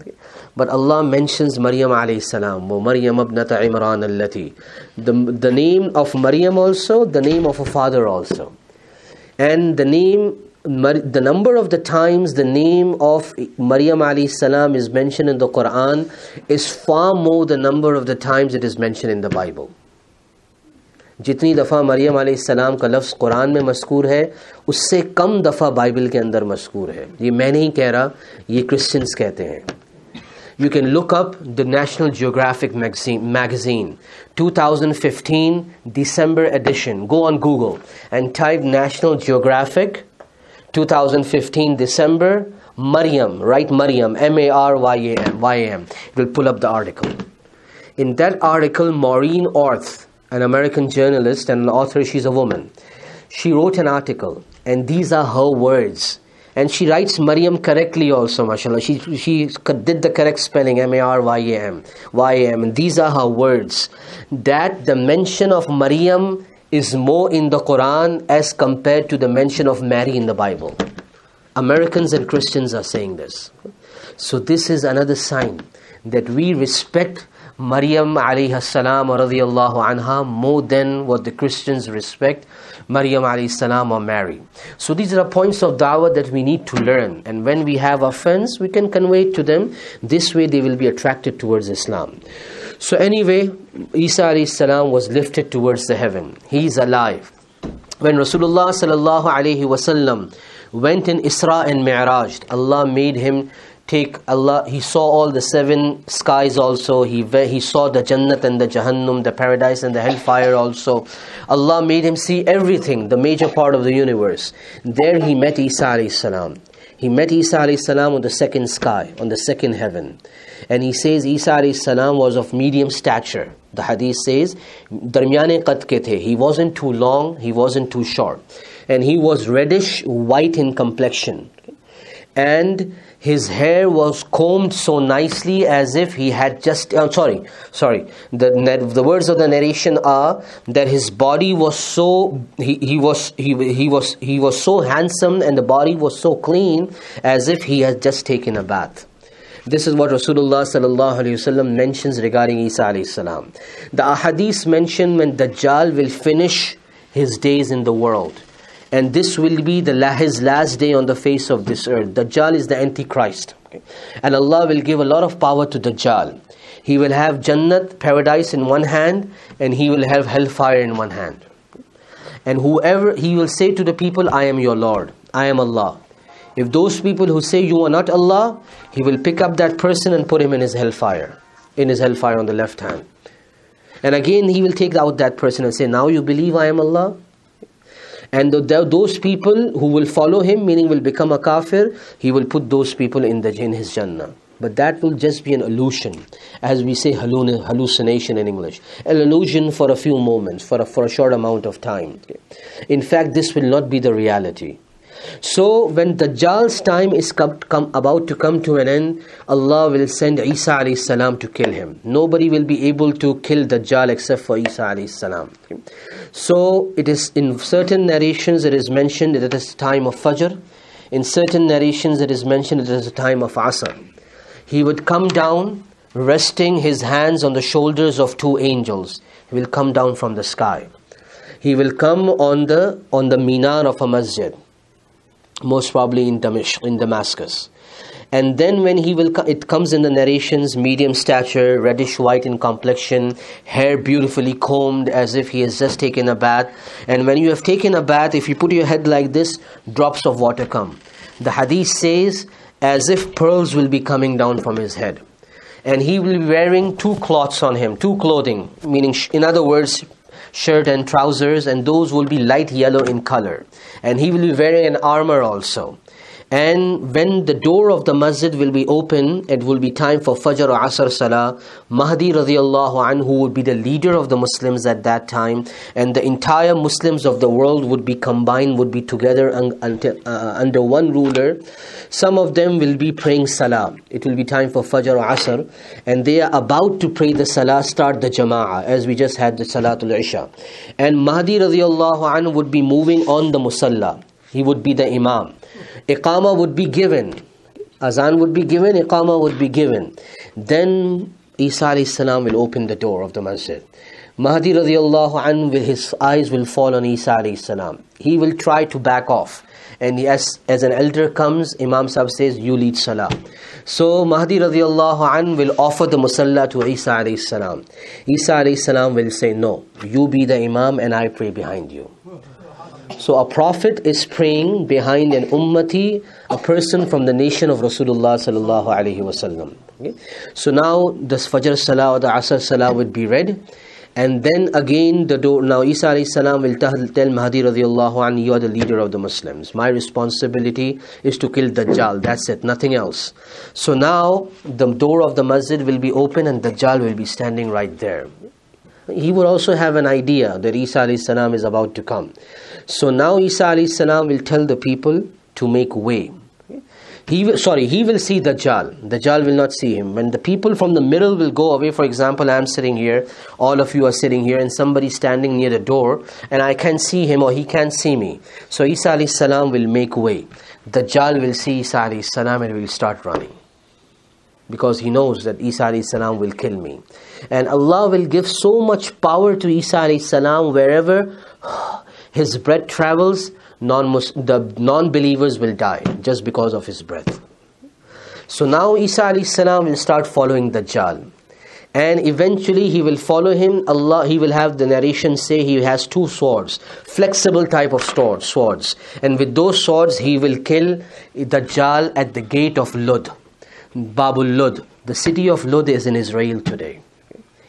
But Allah mentions Maryam alayhi salam. Maryam abnata Imran allati. The, the name of Maryam also, the name of a father also. And the name the number of the times the name of Maryam alayhi salam is mentioned in the Quran is far more the number of the times it is mentioned in the Bible. जितनी दफ़ा मरियम सलाम का लफ्ज़ कुरान में मस्कूर है उससे कम दफ़ा Bible के अंदर मस्कूर है ये मैं नहीं कह रहा ये क्रिश्चियंस कहते हैं You can look up the National Geographic magazine, magazine 2015 December edition. Go on Google and type National Geographic 2015 December, Maryam, write Maryam, M A R Y A M, Y A M. It will pull up the article. In that article, Maureen Orth, an American journalist and an author, she's a woman, she wrote an article, and these are her words. And she writes Maryam correctly also, mashallah. She, she did the correct spelling, M A R Y A M, Y A M. And these are her words. That the mention of Maryam is more in the Quran as compared to the mention of Mary in the Bible. Americans and Christians are saying this. So this is another sign that we respect Maryam alayhi salam radiallahu anha more than what the Christians respect Maryam alayhi salam or Mary. So these are points of dawah that we need to learn and when we have friends we can convey to them. This way they will be attracted towards Islam. So anyway, Isa salam was lifted towards the heaven. He is alive. When Rasulullah sallallahu alayhi wasallam went in Isra and Mi'raj, Allah made him take Allah he saw all the seven skies also. He he saw the Jannat and the Jahannam the paradise and the hellfire also. Allah made him see everything the major part of the universe. There he met Isa salam. He met Isa salam on the second sky on the second heaven and he says Isa salam was of medium stature. The hadith says darmiyane qad he wasn't too long he wasn't too short. And he was reddish white in complexion. And his hair was combed so nicely as if he had just uh, sorry sorry. The the words of the narration are that his body was so he, he was he, he was he was so handsome and the body was so clean as if he had just taken a bath this is what Rasulullah sallallahu wasallam mentions regarding Isa alayhi salam. The ahadith mention when Dajjal will finish his days in the world and this will be the his last day on the face of this earth. Dajjal is the Antichrist. And Allah will give a lot of power to Dajjal. He will have Jannat, paradise in one hand, and he will have hellfire in one hand. And whoever, he will say to the people, I am your Lord, I am Allah. If those people who say you are not Allah, he will pick up that person and put him in his hellfire, in his hellfire on the left hand. And again, he will take out that person and say, Now you believe I am Allah? And th- those people who will follow him, meaning will become a kafir, he will put those people in, the, in his Jannah. But that will just be an illusion, as we say hallucination in English. An illusion for a few moments, for a, for a short amount of time. In fact, this will not be the reality. So when Dajjal's time is come, come, about to come to an end, Allah will send Isa salam to kill him. Nobody will be able to kill Dajjal except for Isa salam. So it is in certain narrations it is mentioned that it is the time of Fajr. In certain narrations it is mentioned that it is the time of Asr. He would come down resting his hands on the shoulders of two angels. He will come down from the sky. He will come on the on the minar of a masjid most probably in Damish, in Damascus. And then when he will, it comes in the narrations, medium stature, reddish white in complexion, hair beautifully combed as if he has just taken a bath. And when you have taken a bath, if you put your head like this, drops of water come. The hadith says, as if pearls will be coming down from his head. And he will be wearing two cloths on him, two clothing, meaning, in other words, shirt and trousers, and those will be light yellow in color. And he will be wearing an armor also. And when the door of the masjid will be open, it will be time for Fajr or Asr Salah. Mahdi radiallahu anhu would be the leader of the Muslims at that time, and the entire Muslims of the world would be combined, would be together uh, under one ruler. Some of them will be praying Salah. It will be time for Fajr or Asr, and they are about to pray the Salah, start the Jama'ah, as we just had the Salatul Isha. And Mahdi radiallahu anhu would be moving on the Musalla. He would be the Imam. Iqama would be given. Azan would be given, Iqama would be given. Then Isa salam will open the door of the masjid. Mahdi radiallahu anhu, will, his eyes will fall on Isa salam. He will try to back off. And as, as an elder comes, Imam Sahib says, you lead salah. So Mahdi radiallahu anhu will offer the musalla to Isa salam. Isa salam will say, no, you be the Imam and I pray behind you. So a prophet is praying behind an ummati, a person from the nation of Rasulullah sallallahu alaihi wasallam. So now the Fajr Salah or the Asr Salah would be read. And then again, the door, now Isa alayhi salam will tell, tell Mahdi radiallahu anhu, you are the leader of the Muslims. My responsibility is to kill Dajjal. That's it, nothing else. So now the door of the masjid will be open and Dajjal will be standing right there. He would also have an idea that Isa salam is about to come. So now Isa salam will tell the people to make way. He will, sorry, he will see Dajjal. Dajjal will not see him. When the people from the middle will go away, for example, I'm sitting here, all of you are sitting here, and somebody standing near the door, and I can see him or he can't see me. So Isa salam will make way. Dajjal will see Isa salam and will start running. Because he knows that Isa salam will kill me. And Allah will give so much power to Isa salam wherever his breath travels, non the non-believers will die just because of his breath. So now Isa salam will start following Dajjal. And eventually he will follow him. Allah, he will have the narration say he has two swords, flexible type of swords, swords. And with those swords he will kill Dajjal at the gate of Lud, Babul Lud. The city of Lud is in Israel today.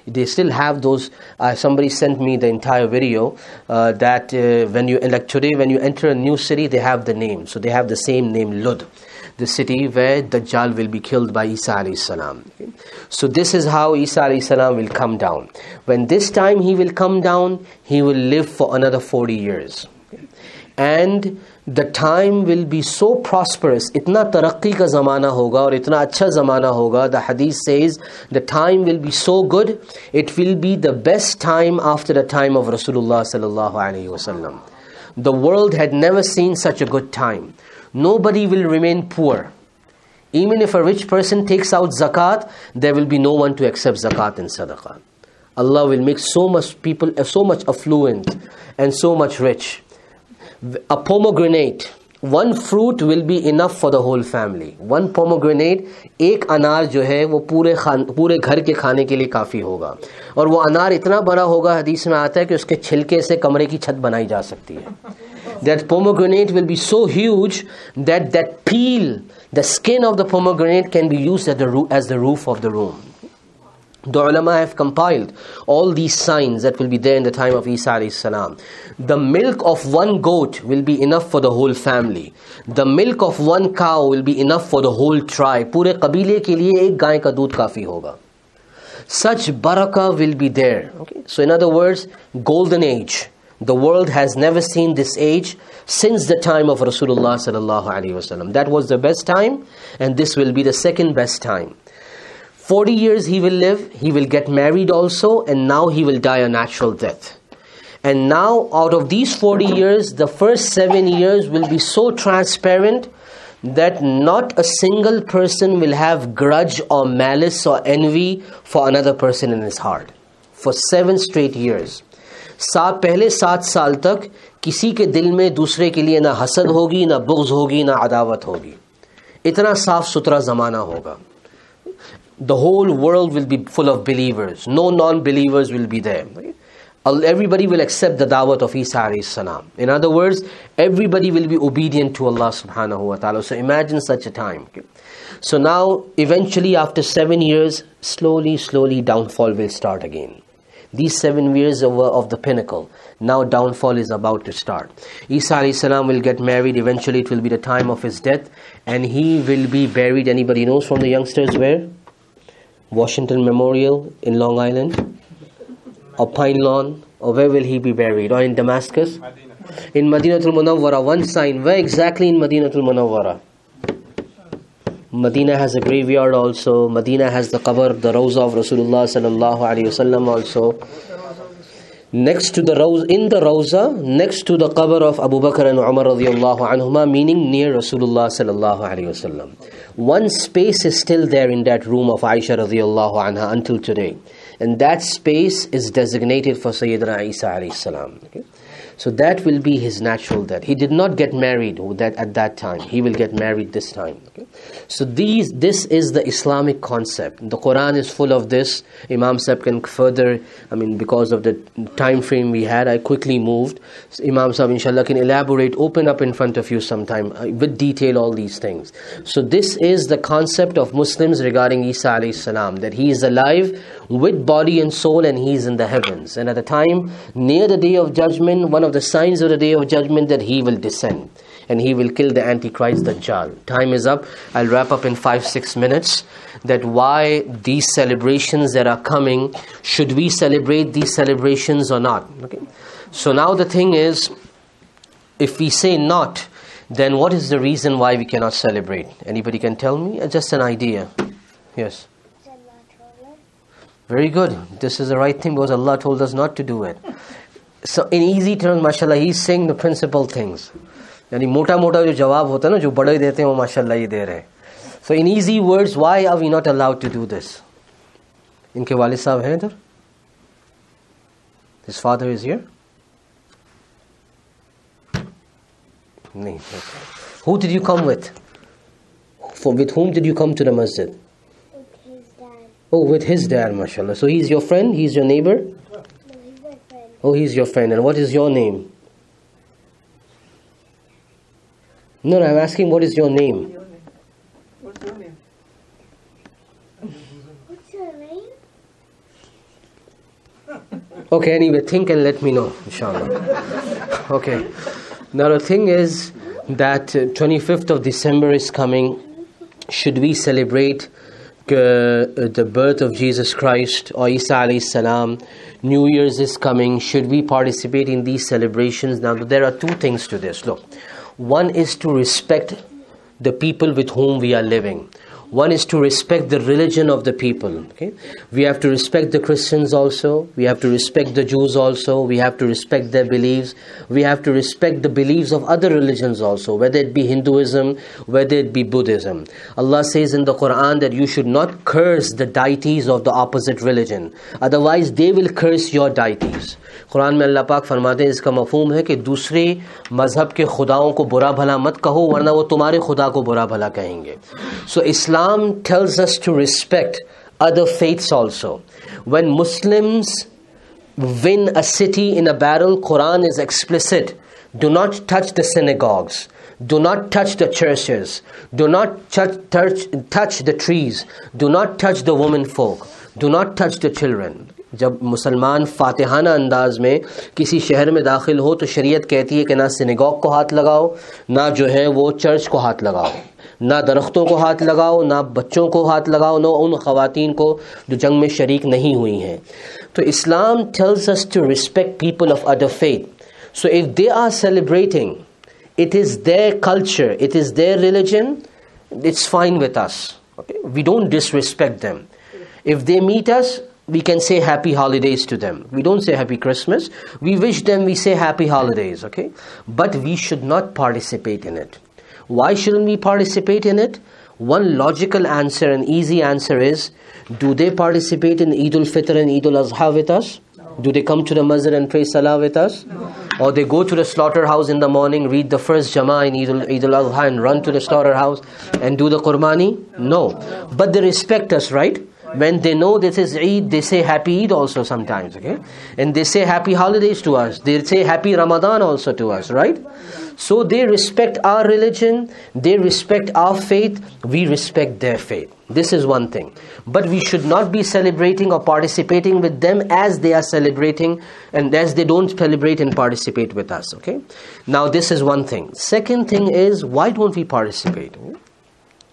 They still have those uh, somebody sent me the entire video uh, that uh, when you like today when you enter a new city they have the name. So they have the same name lud the city where dajjal will be killed by isa alayhi salam. So this is how isa alayhi salam will come down. When this time he will come down he will live for another 40 years. And the time will be so prosperous. Itna taraqi ka zamana hoga aur itna acha zamana hoga. The hadith says the time will be so good it will be the best time after the time of rasulullah sallallahu alaihi wasallam the world had never seen such a good time. Nobody will remain poor. Even if a rich person takes out zakat there will be no one to accept zakat and sadaqah. Allah will make so much people so much affluent and so much rich a pomegranate one fruit will be enough for the whole family one pomegranate ایک انار جو ہے وہ پورے خان پورے گھر کے کھانے کے لیے کافی ہوگا اور وہ انار اتنا بڑا ہوگا حدیث میں آتا ہے کہ اس کے چھلکے سے کمرے کی چھت بنائی جا سکتی ہے that pomegranate will be so huge that that peel the skin of the pomegranate can be use as the roof of the room the room the ulama have compiled all these signs that will be there in the time of Isa alayhi salam. The milk of one goat will be enough for the whole family. The milk of one cow will be enough for the whole tribe. पूरे कबीले के लिए एक गाय का दूध काफी होगा. Such barakah will be there. Okay? So in other words, golden age. The world has never seen this age since the time of Rasulullah sallallahu alaihi wasallam. That was the best time, and this will be the second best time. 40 years he will live, he will get married also, and now he will die a natural death. And now, out of these 40 years, the first seven years will be so transparent that not a single person will have grudge or malice or envy for another person in his heart. For seven straight years. सात पहले सात साल तक किसी के दिल में दूसरे के लिए ना हसद होगी ना बुग्ज होगी ना अदावत होगी इतना साफ सुथरा ज़माना होगा the whole world will be full of believers. No non-believers will be there. Everybody will accept the dawat of Isa salam. In other words, everybody will be obedient to Allah subhanahu wa ta'ala. So imagine such a time. So now, eventually after seven years, slowly, slowly downfall will start again. These seven years of, uh, of the pinnacle. Now downfall is about to start. Isa salam will get married. Eventually it will be the time of his death. And he will be buried. Anybody knows from the youngsters where? Washington Memorial in Long Island, or Pine Lawn, or where will he be buried? Or in Damascus? In Madinatul Munawwara. One sign. Where exactly in Madinatul Munawwara? Medina has a graveyard also. Medina has the qabr, the Rawza of Rasulullah sallallahu alaihi wasallam also. Next to the Rawza, in the Rawza, next to the qabr of Abu Bakr and Umar radiallahu anhuma, meaning near Rasulullah sallallahu alaihi wasallam. One space is still there in that room of Aisha radiallahu anha until today. And that space is designated for Sayyidina Isa alayhi salam. Okay? So that will be his natural death. He did not get married that at that time. He will get married this time. Okay? So these, this is the Islamic concept. The Quran is full of this. Imam Sahib can further, I mean, because of the time frame we had, I quickly moved. So Imam Sahib, inshallah, can elaborate, open up in front of you sometime uh, with detail all these things. So this is the concept of Muslims regarding Isa alayhi salam, that he is alive with body and soul and he is in the heavens. And at the time, near the day of judgment, one of the signs of the day of judgment that he will descend and he will kill the Antichrist the Dajjal. Time is up. I'll wrap up in five, six minutes. That why these celebrations that are coming, should we celebrate these celebrations or not? Okay. So now the thing is, if we say not, then what is the reason why we cannot celebrate? Anybody can tell me? Uh, Just an idea. Yes. Very good. This is the right thing because Allah told us not to do it So in easy terms, mashallah, he's saying the principal things. यानी मोटा मोटा जो जवाब होता है ना जो बड़े देते हैं वो माशाल्लाह ये दे रहे हैं सो इन easy words why are we not allowed to do this इनके वालिद साहब हैं इधर हिज फादर इज हियर नहीं who did you come with for with whom did you come to the masjid With his dad. oh with his dad mashallah so he's your friend he's your neighbor Oh he's your friend and what is your name no no i'm asking what is your name What's your name? What's your name? Okay, anyway, think and let me know, inshallah. Okay. Now, the thing is that uh, 25th of December is coming. Should we celebrate uh, Uh, uh, the birth of Jesus Christ or Isa alayhi salam? New Year's is coming. Should we participate in these celebrations? Now, there are two things to this. Look, one is to respect the people with whom we are living. One is to respect the religion of the people. Okay, we have to respect the Christians also. We have to respect the Jews also. We have to respect their beliefs. We have to respect the beliefs of other religions also, whether it be Hinduism, whether it be Buddhism. Allah says in the Quran that you should not curse the deities of the opposite religion. Otherwise, they will curse your deities. Quran में अल्लाह पाक फरमाते हैं इसका मफहूम है कि दूसरे मज़हब के खुदाओं को बुरा भला मत कहो वरना वो तुम्हारे खुदा को बुरा भला कहेंगे सो इस्लाम tells us to respect other faiths also when muslims win a city in a battle quran is explicit do not touch the synagogues do not touch the churches do not touch, touch, touch the trees do not touch the women folk do not touch the children जब मुसलमान फातिहाना अंदाज में किसी शहर में दाखिल हो तो शरीयत कहती है कि ना सिनेगॉग को हाथ लगाओ ना जो है वो चर्च को हाथ लगाओ ना दरख्तों को हाथ लगाओ ना बच्चों को हाथ लगाओ ना उन खवातीन को जो जंग में शरीक नहीं हुई हैं तो Islam tells us to respect people of other faith so if they are celebrating it is their culture, it is their religion, it's fine with us. Okay? We don't disrespect them. If they meet us, we can say happy holidays to them. We don't say happy Christmas. We wish them, we say happy holidays, okay? But we should not participate in it. Why shouldn't we participate in it? One logical answer, an easy answer is do they participate in Eid ul Fitr and Eid ul Adha with us? Do they come to the masjid and pray salah with us? Or they go to the slaughterhouse in the morning, read the first Jama in Eid al- al-Adha and run to the slaughterhouse and do the Qurbani? No. But they respect us, right? When they know this is Eid, they say Happy Eid also sometimes, okay? And they say Happy Holidays to us. They say Happy Ramadan also to us, right? So they respect our religion, they respect our faith, we respect their faith. This is one thing. But we should not be celebrating or participating with them as they are celebrating and as they don't celebrate and participate with us, okay? Now, this is one thing. Second thing is, why don't we participate?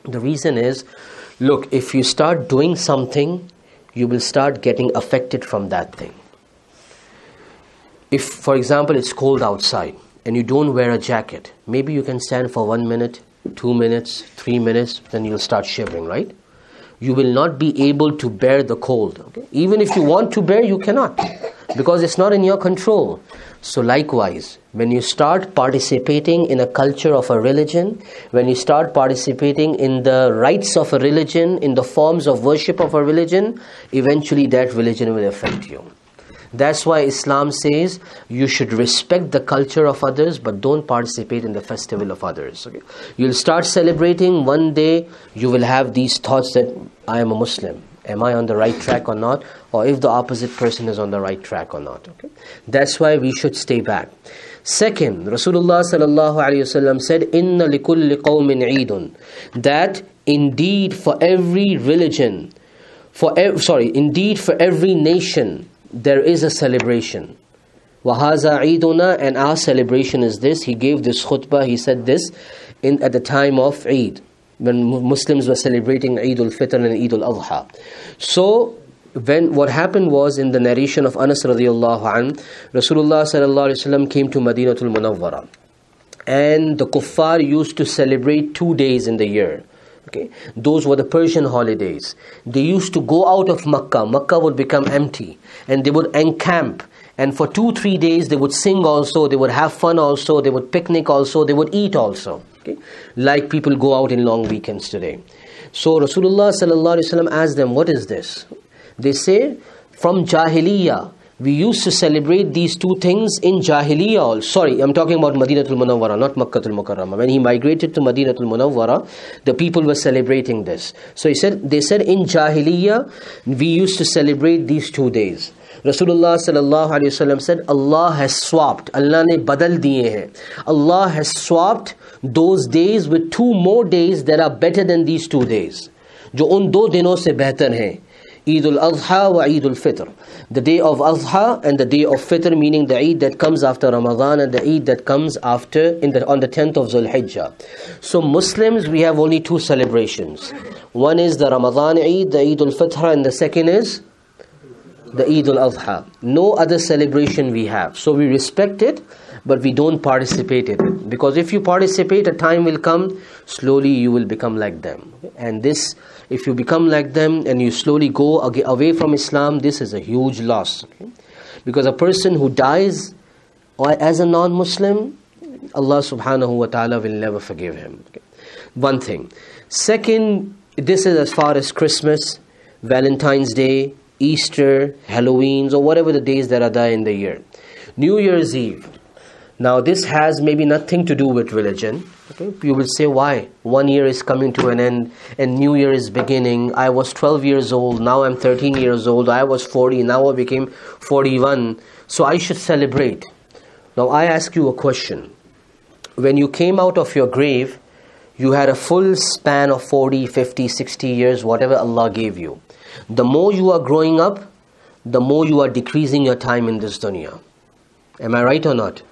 The reason is, look, if you start doing something, you will start getting affected from that thing. If, for example, it's cold outside and you don't wear a jacket, maybe you can stand for one minute, two minutes, three minutes, then you'll start shivering, right? You will not be able to bear the cold. Okay? Even if you want to bear, you cannot because it's not in your control. So, likewise, when you start participating in a culture of a religion, when you start participating in the rites of a religion, in the forms of worship of a religion, eventually that religion will affect you. That's why Islam says you should respect the culture of others but don't participate in the festival of others. Okay? You'll start celebrating one day, you will have these thoughts that I am a Muslim. Am I on the right track or not? Or if the opposite person is on the right track or not. Okay? That's why we should stay back. Second, Rasulullah said, "Inna likulli qawmin eidun." That indeed for every religion, for ev- sorry, indeed for every nation, there is a celebration. Wahaza Eiduna, and our celebration is this. He gave this khutbah, he said this in, at the time of Eid, when Muslims were celebrating Eid al Fitr and Eid al Adha. So, when what happened was in the narration of Anas radiallahu an, Rasulullah sallallahu alaihi wasallam came to Madinatul Munawwara, and the kuffar used to celebrate two days in the year. Okay, those were the Persian holidays. They used to go out of Makkah. Makkah would become empty, and they would encamp. And for two, three days, they would sing also. They would have fun also. They would picnic also. They would eat also. Okay, like people go out in long weekends today. So Rasulullah sallallahu asked them, "What is this?" They say, "From Jahiliyyah." We used to celebrate these two things in Jahiliyyah. al- Sorry, I'm talking about Madinatul Munawwara, not Makkatul Mukarramah. When he migrated to Madinatul Munawwara, the people were celebrating this. So he said, they said in Jahiliyyah, we used to celebrate these two days. Rasulullah sallallahu alaihi wasallam said, Allah has swapped. Allah ne badal diye hain. Allah has swapped those days with two more days that are better than these two days. जो उन दो दिनों से बेहतर हैं Eid al-Adha wa Eid al-Fitr. The day of Adha and the day of Fitr, meaning the Eid that comes after Ramadan and the Eid that comes after in the, on the 10th of Zulhijjah. So Muslims, we have only two celebrations. One is the Ramadan Eid, the Eid al-Fitr, and the second is the Eid al-Adha. No other celebration we have. So we respect it, but we don't participate in it. Because if you participate, a time will come, slowly you will become like them. And this, if you become like them and you slowly go away from Islam, this is a huge loss. Because a person who dies as a non Muslim, Allah subhanahu wa ta'ala will never forgive him. One thing. Second, this is as far as Christmas, Valentine's Day, Easter, Halloween's, or whatever the days that are there in the year. New Year's Eve. Now, this has maybe nothing to do with religion. Okay? You will say, why? One year is coming to an end and New Year is beginning. I was 12 years old, now I'm 13 years old. I was 40, now I became 41. So I should celebrate. Now, I ask you a question. When you came out of your grave, you had a full span of 40, 50, 60 years, whatever Allah gave you. The more you are growing up, the more you are decreasing your time in this dunya. Am I right or not?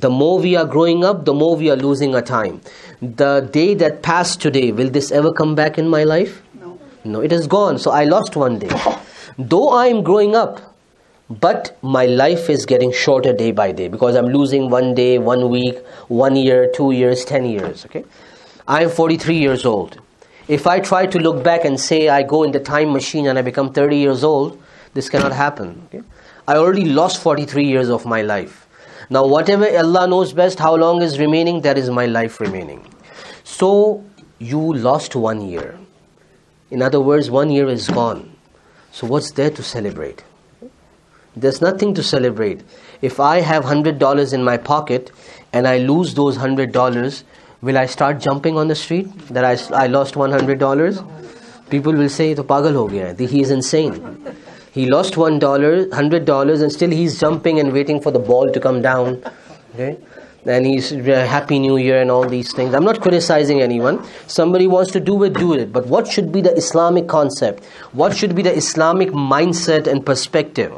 The more we are growing up, the more we are losing our time. The day that passed today, will this ever come back in my life? No. No, it is gone. So I lost one day. *laughs* Though I am growing up, but my life is getting shorter day by day because I'm losing one day, one week, one year, two years, ten years. Okay, I am 43 years old. If I try to look back and say I go in the time machine and I become 30 years old, this cannot happen. Okay? I already lost 43 years of my life. Now, whatever Allah knows best, how long is remaining, that is my life remaining. So, you lost one year. In other words, one year is gone. So, what's there to celebrate? There's nothing to celebrate. If I have $100 in my pocket and I lose those $100, will I start jumping on the street that I, I lost $100? People will say, to pagal ho gaya. He is insane. He lost $1, $100 and still he's jumping and waiting for the ball to come down. Okay? And he's uh, happy new year and all these things. I'm not criticizing anyone. Somebody wants to do it, do it. But what should be the Islamic concept? What should be the Islamic mindset and perspective?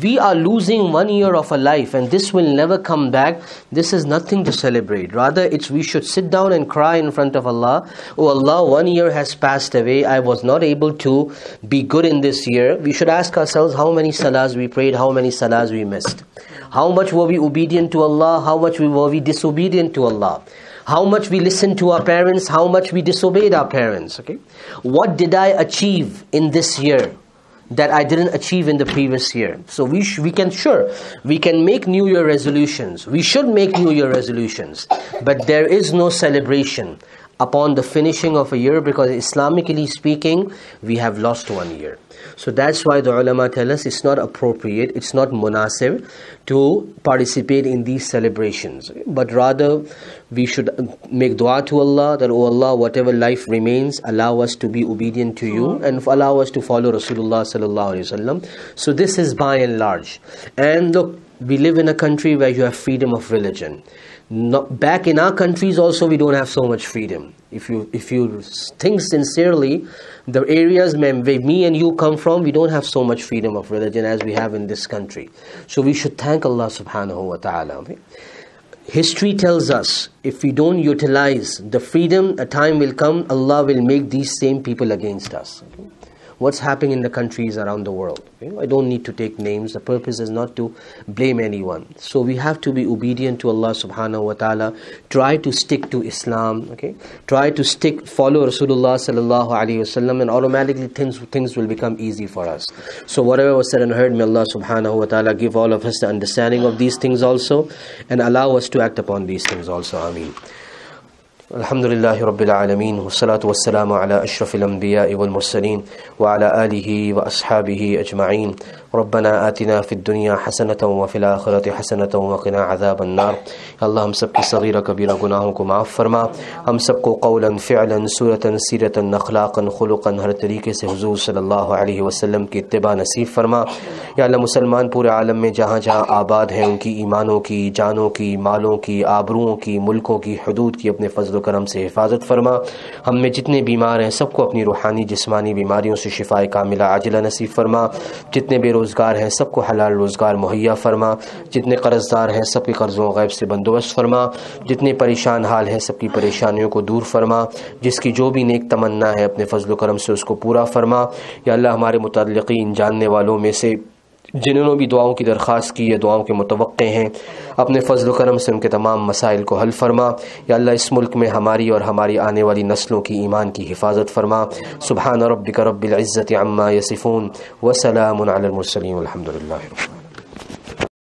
We are losing one year of a life and this will never come back. This is nothing to celebrate. Rather, it's we should sit down and cry in front of Allah. Oh Allah, one year has passed away. I was not able to be good in this year. We should ask ourselves how many salahs we prayed, how many salahs we missed. How much were we obedient to Allah? How much were we disobedient to Allah? How much we listened to our parents? How much we disobeyed our parents? Okay, what did I achieve in this year? That I didn't achieve in the previous year. So we sh- we can sure we can make New Year resolutions. We should make New Year resolutions, but there is no celebration upon the finishing of a year because Islamically speaking, we have lost one year. So that's why the ulama tell us it's not appropriate, it's not munasib to participate in these celebrations. But rather, we should make dua to Allah that, oh Allah, whatever life remains, allow us to be obedient to you and allow us to follow Rasulullah. So this is by and large. And look, we live in a country where you have freedom of religion. Not, back in our countries also we don't have so much freedom. If you if you think sincerely, the areas where me and you come from, we don't have so much freedom of religion as we have in this country. So we should thank Allah subhanahu wa ta'ala. History tells us if we don't utilize the freedom, a time will come, Allah will make these same people against us. What's happening in the countries around the world? I don't need to take names. The purpose is not to blame anyone. So we have to be obedient to Allah subhanahu wa ta'ala. Try to stick to Islam. Okay? Try to stick, follow Rasulullah sallallahu alayhi wasallam, and automatically things, things will become easy for us. So whatever was said and heard, may Allah subhanahu wa ta'ala give all of us the understanding of these things also, and allow us to act upon these things also. Ameen. الحمد لله رب العالمين والصلاة والسلام على أشرف الأنبياء والمرسلين وعلى آله وأصحابه أجمعين ربنا آتنا في الدنيا حسنة وفي الآخرة حسنة وقنا عذاب النار. اللہ ہم سب کی صغیرہ کبیرہ گناہوں کو معاف فرما. ہم سب کو قولا، فعلا، صورتا، سیرتا، اخلاقا، خلقا ہر طریقے سے حضور صلی اللہ علیہ وسلم کی اتباع نصیب فرما. یا اللہ، مسلمان پورے عالم میں جہاں جہاں آباد ہیں، ان کی ایمانوں کی، جانوں کی، مالوں کی، آبروؤں کی، ملکوں کی، حدود کی اپنے فضل و کرم سے حفاظت فرما. ہم میں جتنے بیمار ہیں، سب کو اپنی روحانی، جسمانی بیماریوں سے شفا کاملہ عاجلہ نصیب فرما. جتنے بے روزگار ہیں سب کو حلال روزگار مہیا فرما۔ جتنے قرض دار ہیں، سب کے قرضوں غیب سے بندوبست فرما۔ جتنے پریشان حال ہیں، سب کی پریشانیوں کو دور فرما۔ جس کی جو بھی نیک تمنا ہے، اپنے فضل و کرم سے اس کو پورا فرما۔ یا اللہ، ہمارے متعلقین، جاننے والوں میں سے جنہوں نے بھی دعاؤں کی درخواست کی ہے دعاؤں کے متوقع ہیں۔ اپنے فضل و کرم سے ان کے تمام مسائل کو حل فرما۔ یا اللہ، اس ملک میں ہماری اور ہماری آنے والی نسلوں کی ایمان کی حفاظت فرما۔ سبحان ربک رب العزت عما یصفون وسلام علی المرسلین الحمدللہ رب